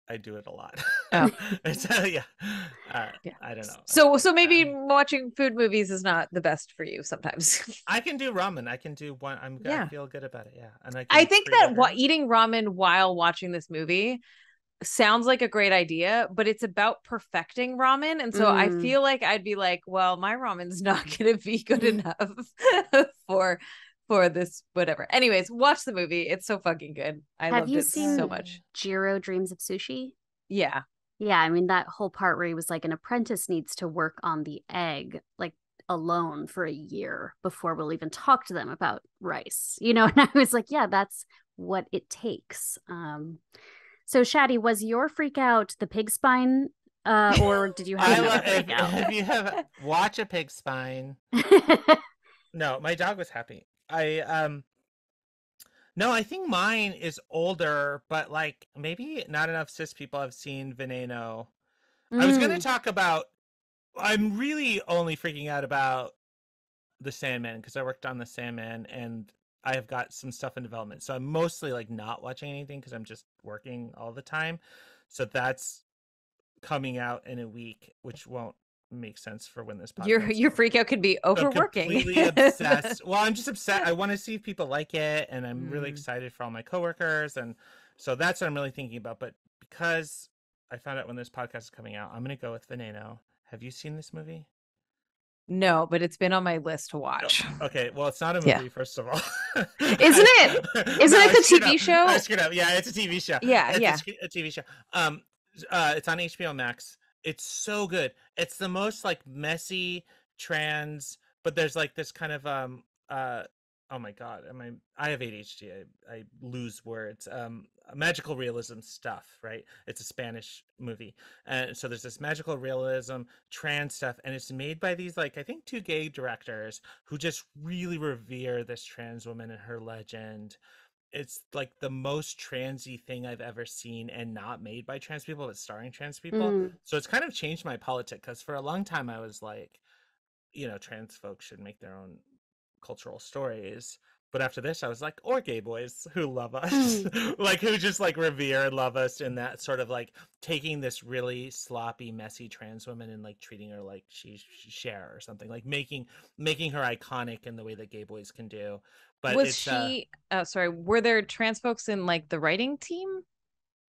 Speaker 13: I do it a lot.
Speaker 1: Oh.
Speaker 13: it's, uh, yeah. Uh,
Speaker 1: Yeah.
Speaker 13: I don't know.
Speaker 1: So so maybe watching food movies is not the best for you sometimes.
Speaker 13: I can do ramen. I can do one. I'm.
Speaker 1: Yeah.
Speaker 13: I feel good about it. Yeah, and I.
Speaker 1: I think that wa- eating ramen while watching this movie sounds like a great idea, but it's about perfecting ramen. And so I
Speaker 2: Mm.
Speaker 1: feel like I'd be like, well, my ramen's not going to be good enough for for this whatever. Anyways, watch the movie. It's so fucking good. I
Speaker 2: Have
Speaker 1: loved
Speaker 2: you
Speaker 1: it
Speaker 2: seen
Speaker 1: so much.
Speaker 2: Jiro Dreams of Sushi?
Speaker 1: Yeah.
Speaker 2: Yeah, I mean that whole part where he was like an apprentice needs to work on the egg like alone for a year before we'll even talk to them about rice. You know, and I was like, yeah, that's what it takes. Um so Shadi, was your freak out the pig spine uh or did you
Speaker 13: I
Speaker 2: have
Speaker 13: lo-
Speaker 2: another
Speaker 13: if,
Speaker 2: freak out?
Speaker 13: if you have watch a pig spine. No, my dog was happy. I um no, I think mine is older, but like maybe not enough cis people have seen Veneno. I was gonna
Speaker 2: Mm.
Speaker 13: talk about I'm really only freaking out about the Sandman because I worked on the Sandman and I have got some stuff in development. So I'm mostly like not watching anything because I'm just working all the time. So that's coming out in a week, which won't make sense for when this podcast.
Speaker 1: Your your freak out could be overworking.
Speaker 13: completely obsessed. Well, I'm just upset. I want to see if people like it, and I'm really
Speaker 1: Mm.
Speaker 13: excited for all my coworkers, and so that's what I'm really thinking about. But because I found out when this podcast is coming out, I'm gonna go with Veneno. Have you seen this movie?
Speaker 1: no, but it's been on my list to watch.
Speaker 13: Okay, well, it's not a movie,
Speaker 1: Yeah.
Speaker 13: first of all.
Speaker 1: Isn't it? Isn't
Speaker 13: No,
Speaker 1: it the TV
Speaker 13: up.
Speaker 1: show?
Speaker 13: I screwed up. Yeah, it's a TV show.
Speaker 1: Yeah,
Speaker 13: it's
Speaker 1: yeah.
Speaker 13: A, a TV show. Um, uh, it's on HBO Max. It's so good. It's the most like messy trans, but there's like this kind of um uh oh my god, am I I have ADHD. I, I lose words. Um magical realism stuff, right? It's a Spanish movie. And so there's this magical realism trans stuff and it's made by these like I think two gay directors who just really revere this trans woman and her legend it's like the most transy thing I've ever seen and not made by trans people, but starring trans people.
Speaker 2: Mm.
Speaker 13: So it's kind of changed my politic because for a long time I was like, you know, trans folks should make their own cultural stories. But after this, I was like, or gay boys who love us, like who just like revere and love us, in that sort of like taking this really sloppy, messy trans woman and like treating her like she's Cher or something, like making making her iconic in the way that gay boys can do. But
Speaker 1: was she?
Speaker 13: uh,
Speaker 1: Uh, sorry, were there trans folks in like the writing team?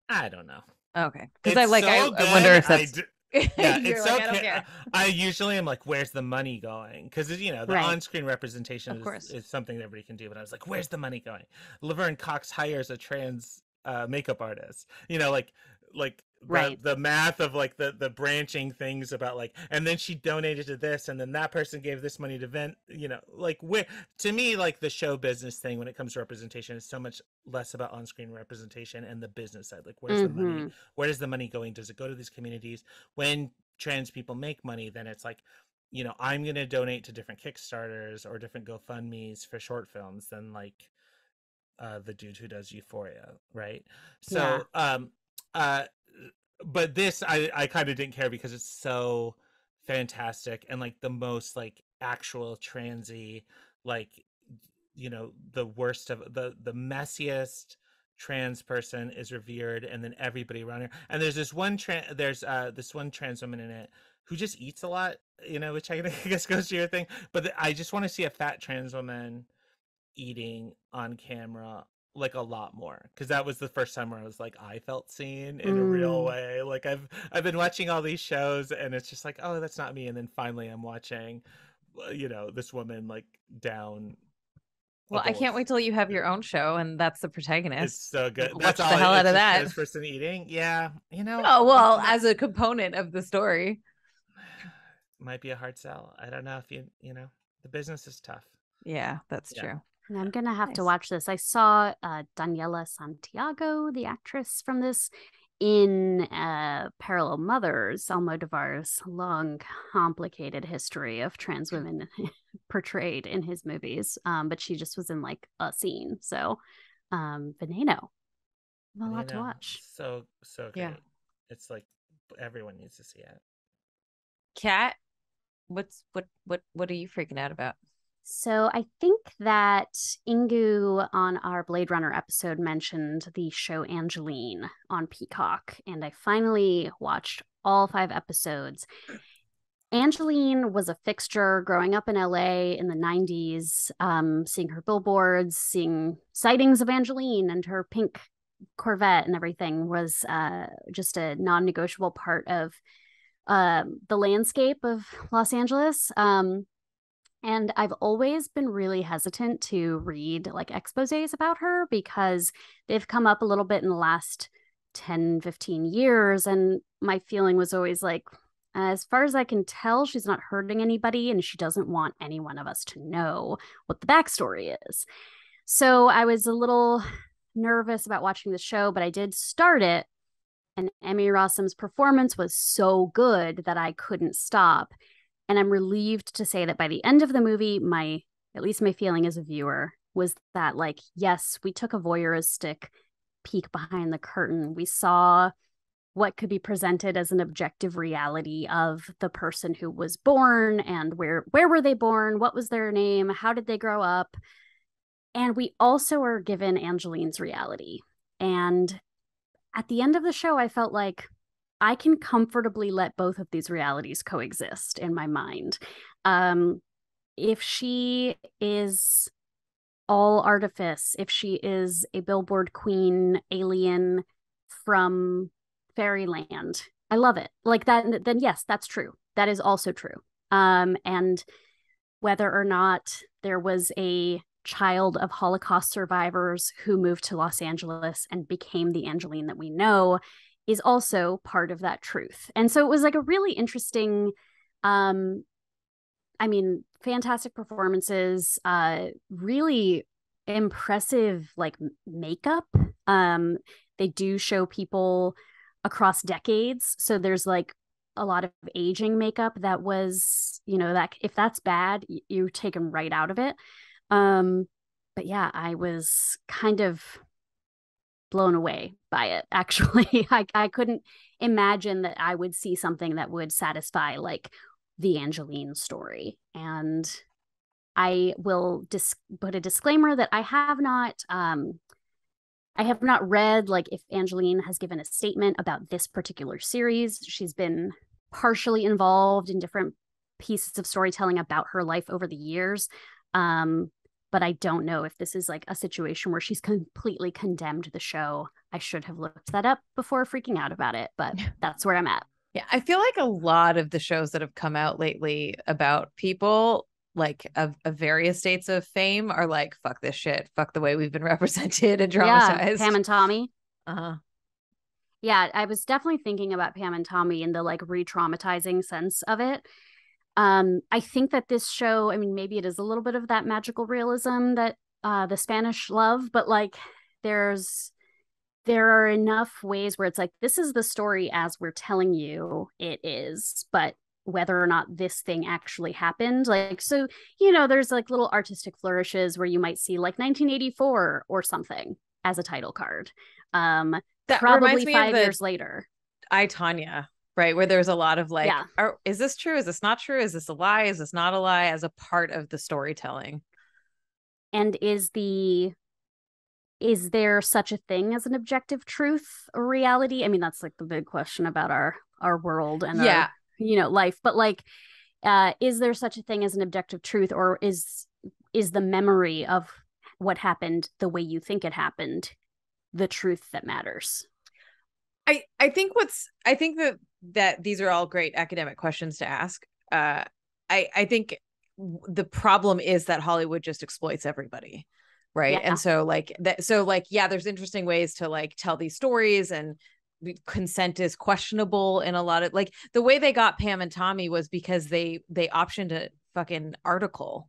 Speaker 13: I don't know.
Speaker 1: Okay, because I like I,
Speaker 13: so
Speaker 1: I wonder if
Speaker 13: I
Speaker 1: that's.
Speaker 13: d- yeah, it's
Speaker 1: like,
Speaker 13: so
Speaker 1: I don't
Speaker 13: ca-
Speaker 1: care.
Speaker 13: I usually am like, where's the money going? Because you know the
Speaker 1: Right.
Speaker 13: on-screen representation is, is something that everybody can do. But I was like, where's the money going? Laverne Cox hires a trans uh, makeup artist. You know, like like
Speaker 2: Right.
Speaker 13: the math of like the the branching things about like, and then she donated to this, and then that person gave this money to vent. You know, like where to me, like the show business thing when it comes to representation is so much less about on-screen representation and the business side. Like, where's the money?
Speaker 2: Mhm.
Speaker 13: where does the money going does it go to these communities when trans people make money then it's like you know i'm going to donate to different kickstarters or different gofundme's for short films than like uh the dude who does euphoria right so um uh but this i i kind of didn't care because it's so fantastic and like the most like actual transy like you know the worst of the the messiest trans person is revered and then everybody around her and there's this one trans there's uh this one trans woman in it who just eats a lot you know which i guess goes to your thing but th- i just want to see a fat trans woman eating on camera like a lot more because that was the first time where i was like i felt seen in a real
Speaker 2: Mm.
Speaker 13: way like i've i've been watching all these shows and it's just like oh that's not me and then finally i'm watching uh, you know this woman like down
Speaker 1: Well, I can't wait till you have your own show, and that's the
Speaker 13: it's
Speaker 1: protagonist.
Speaker 13: so good
Speaker 1: Watch
Speaker 13: that's
Speaker 1: the
Speaker 13: all
Speaker 1: hell out of that.
Speaker 13: this person eating yeah you know
Speaker 1: Oh well, as a component of the story.
Speaker 13: might be a hard sell i don't know if you you know the business is tough
Speaker 1: Yeah, that's
Speaker 13: Yeah.
Speaker 1: true.
Speaker 2: And I'm gonna have to watch this. I saw uh, Daniela Santiago, the actress from this, in uh, Parallel Mothers, Almodovar's long, complicated history of trans women portrayed in his movies. Um, but she just was in like a scene. So, um, Veneno, a lot to watch.
Speaker 13: so so great
Speaker 1: Yeah.
Speaker 13: it's like everyone needs to see it
Speaker 1: Kat, what's what what what are you freaking out about?
Speaker 2: So I think that Ingu on our Blade Runner episode mentioned the show Angelyne on Peacock, and I finally watched all five episodes. Angelyne was a fixture growing up in LA in the 90s, um, seeing her billboards, seeing sightings of Angelyne and her pink Corvette and everything was uh, just a non negotiable part of um, the landscape of Los Angeles. Um, and I've always been really hesitant to read like exposés about her because they've come up a little bit in the last 10, 15 years. And my feeling was always like, as far as I can tell, she's not hurting anybody and she doesn't want any one of us to know what the backstory is. So I was a little nervous about watching the show, but I did start it. And Emmy Rossum's performance was so good that I couldn't stop. And I'm relieved to say that by the end of the movie, my at least my feeling as a viewer was that like, yes, we took a voyeuristic peek behind the curtain. We saw what could be presented as an objective reality of the person who was born and where where were they born? What was their name? How did they grow up? And we also are given angelyne's reality. And at the end of the show i felt like i can comfortably let both of these realities coexist in my mind. Um if she is all artifice if she is a billboard queen alien from fairyland i love it. Like that then yes that's true. That is also true. Um and whether or not there was a child of holocaust survivors who moved to los angeles and became the angelyne that we know is also part of that truth and so it was like a really interesting um i mean fantastic performances uh really impressive like makeup um they do show people across decades. So there's like a lot of aging makeup that was, you know, that if that's bad, you're taken right out of it. Um, but yeah, I was kind of blown away by it actually. I, I couldn't imagine that I would see something that would satisfy like the Angelyne story. And I will dis- put a disclaimer that I have not um, I have not read like if Angelyne has given a statement about this particular series. She's been partially involved in different pieces of storytelling about her life over the years. Um, but I don't know if this is like a situation where she's completely condemned the show. I should have looked that up before freaking out about it, but that's where I'm at.
Speaker 1: Yeah, I feel like a lot of the shows that have come out lately about people like of, of various states of fame are like fuck this shit. Fuck the way we've been represented and dramatized.
Speaker 2: Yeah, pam and tommy.
Speaker 1: Uh-huh.
Speaker 2: Yeah i was definitely thinking about pam and tommy in the like re-traumatizing sense of it um i think that this show i mean maybe it is a little bit of that magical realism that uh the spanish love but like there's there are enough ways where it's like this is the story as we're telling you it is but whether or not this thing actually happened. Like, so, you know, there's like little artistic flourishes where you might see like 1984 or something as a title card. Um, that probably five years later.
Speaker 1: I, Tonya, right? Where there's a lot of like, yeah. are, is this true? Is this not true? Is this a lie? Is this not a lie as a part of the storytelling?
Speaker 2: And is the is there such a thing as an objective truth or reality? I mean, that's like the big question about our our world and
Speaker 1: yeah.
Speaker 2: Our, you know life but like uh is there such a thing as an objective truth or is is the memory of what happened the way you think it happened the truth that matters
Speaker 1: i i think what's i think that that these are all great academic questions to ask uh i i think the problem is that hollywood just exploits everybody right yeah. and so like that so like yeah there's interesting ways to like tell these stories and consent is questionable in a lot of like the way they got Pam and Tommy was because they they optioned a fucking article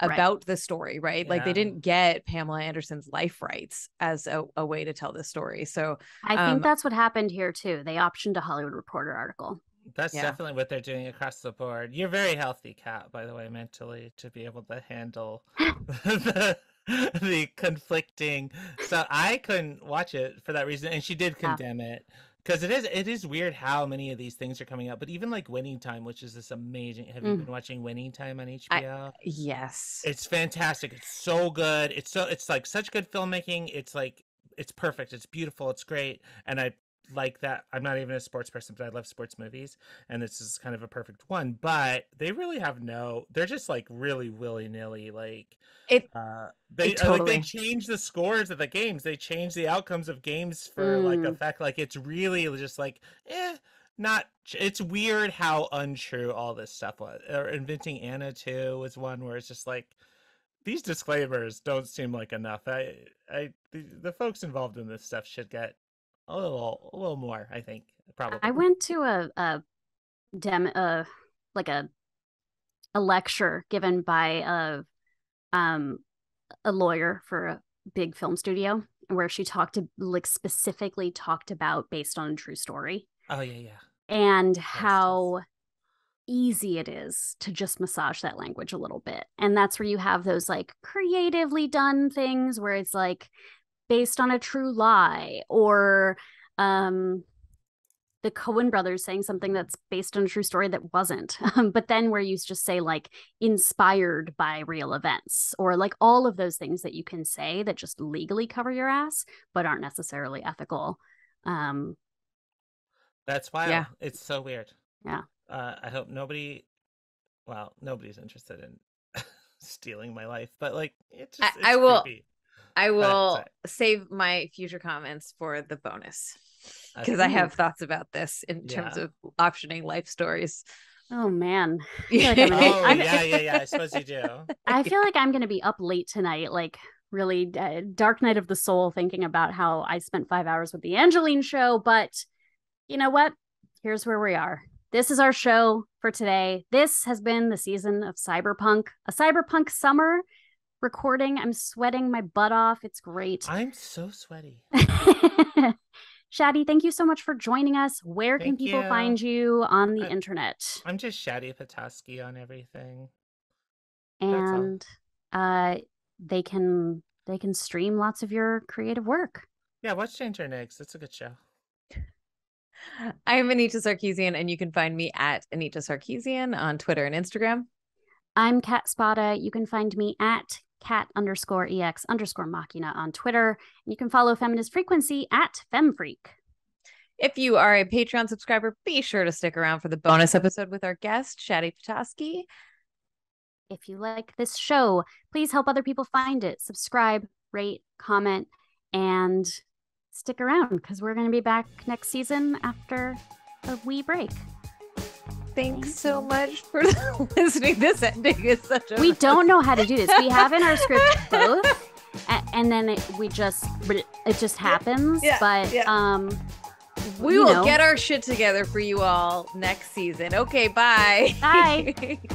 Speaker 1: about right. the story, right? Yeah. Like they didn't get Pamela Anderson's life rights as a, a way to tell the story. So
Speaker 2: I um, think that's what happened here too. They optioned a Hollywood Reporter article.
Speaker 13: That's yeah. definitely what they're doing across the board. You're very healthy, Kat, by the way, mentally to be able to handle the the conflicting. So I couldn't watch it for that reason, and she did condemn yeah. it because it is it is weird how many of these things are coming out. But even like Winning Time, which is this amazing. Have you mm. been watching Winning Time on HBO?
Speaker 1: I, yes,
Speaker 13: it's fantastic. It's so good. It's so it's like such good filmmaking. It's like it's perfect. It's beautiful. It's great. And I like that. I'm not even a sports person, but I love sports movies, and this is kind of a perfect one. But they really have no. They're just like really willy nilly. Like
Speaker 1: it.
Speaker 13: Uh, they totally. like they change the scores of the games. They change the outcomes of games for mm. like effect. Like it's really just like eh. Not. It's weird how untrue all this stuff was. Or inventing Anna too was one where it's just like these disclaimers don't seem like enough. I, I, the, the, folks involved in this stuff should get a little a little more i think probably.
Speaker 2: I went to a a dem uh like a a lecture given by a um a lawyer for a big film studio where she talked to like specifically talked about based on a true story.
Speaker 13: Oh yeah yeah.
Speaker 2: And that's how just... easy it is to just massage that language a little bit. And that's where you have those like creatively done things where it's like based on a true lie or um the Coen brothers saying something that's based on a true story that wasn't. Um, but then where you just say like inspired by real events or like all of those things that you can say that just legally cover your ass but aren't necessarily ethical. Um
Speaker 13: That's wild.
Speaker 2: Yeah.
Speaker 13: It's so weird.
Speaker 2: Yeah.
Speaker 13: Uh, I hope nobody, well, nobody's interested in stealing my life, but like, it just,
Speaker 1: I,
Speaker 13: it's
Speaker 1: I will.
Speaker 13: creepy.
Speaker 1: I
Speaker 13: But,
Speaker 1: will
Speaker 13: uh,
Speaker 1: save my future comments for the bonus because
Speaker 13: Okay.
Speaker 1: I have thoughts about this in terms of optioning life stories.
Speaker 2: oh man. I feel like I'm gonna-
Speaker 13: Oh, yeah, yeah, yeah. I suppose you do.
Speaker 2: I feel like I'm going to be up late tonight, like really uh, dark night of the soul, thinking about how I spent five hours with the Angelyne show. But you know what? Here's where we are. This is our show for today. This has been the season of Cyberpunk, a Cyberpunk summer recording. I'm sweating my butt off. It's great.
Speaker 13: I'm so sweaty.
Speaker 2: Shadi, thank you so much for joining us. Where can people
Speaker 13: you.
Speaker 2: find you on the
Speaker 13: I-
Speaker 2: internet?
Speaker 13: I'm just Shadi Petosky on everything.
Speaker 2: and uh they can they can stream lots of your creative work
Speaker 13: Yeah, watch Ginger Nix. It's a good show.
Speaker 1: I'm Anita Sarkeesian, and you can find me at Anita Sarkeesian on Twitter and Instagram.
Speaker 2: i'm kat spada you can find me at cat underscore ex underscore machina on twitter. And you can follow feminist frequency at femfreq.
Speaker 1: If you are a Patreon subscriber, be sure to stick around for the bonus episode with our guest, Shadi Petosky.
Speaker 2: if you like this show please help other people find it. Subscribe rate comment and stick around because we're going to be back next season after a wee break
Speaker 1: Thanks so much for listening. This ending is such a
Speaker 2: we don't know how to do this. We have in our script both, a- and then it, we just it just happens.
Speaker 1: Yeah,
Speaker 2: but
Speaker 1: yeah.
Speaker 2: um,
Speaker 1: We will
Speaker 2: know.
Speaker 1: get our shit together for you all next season. Okay, bye.
Speaker 2: Bye.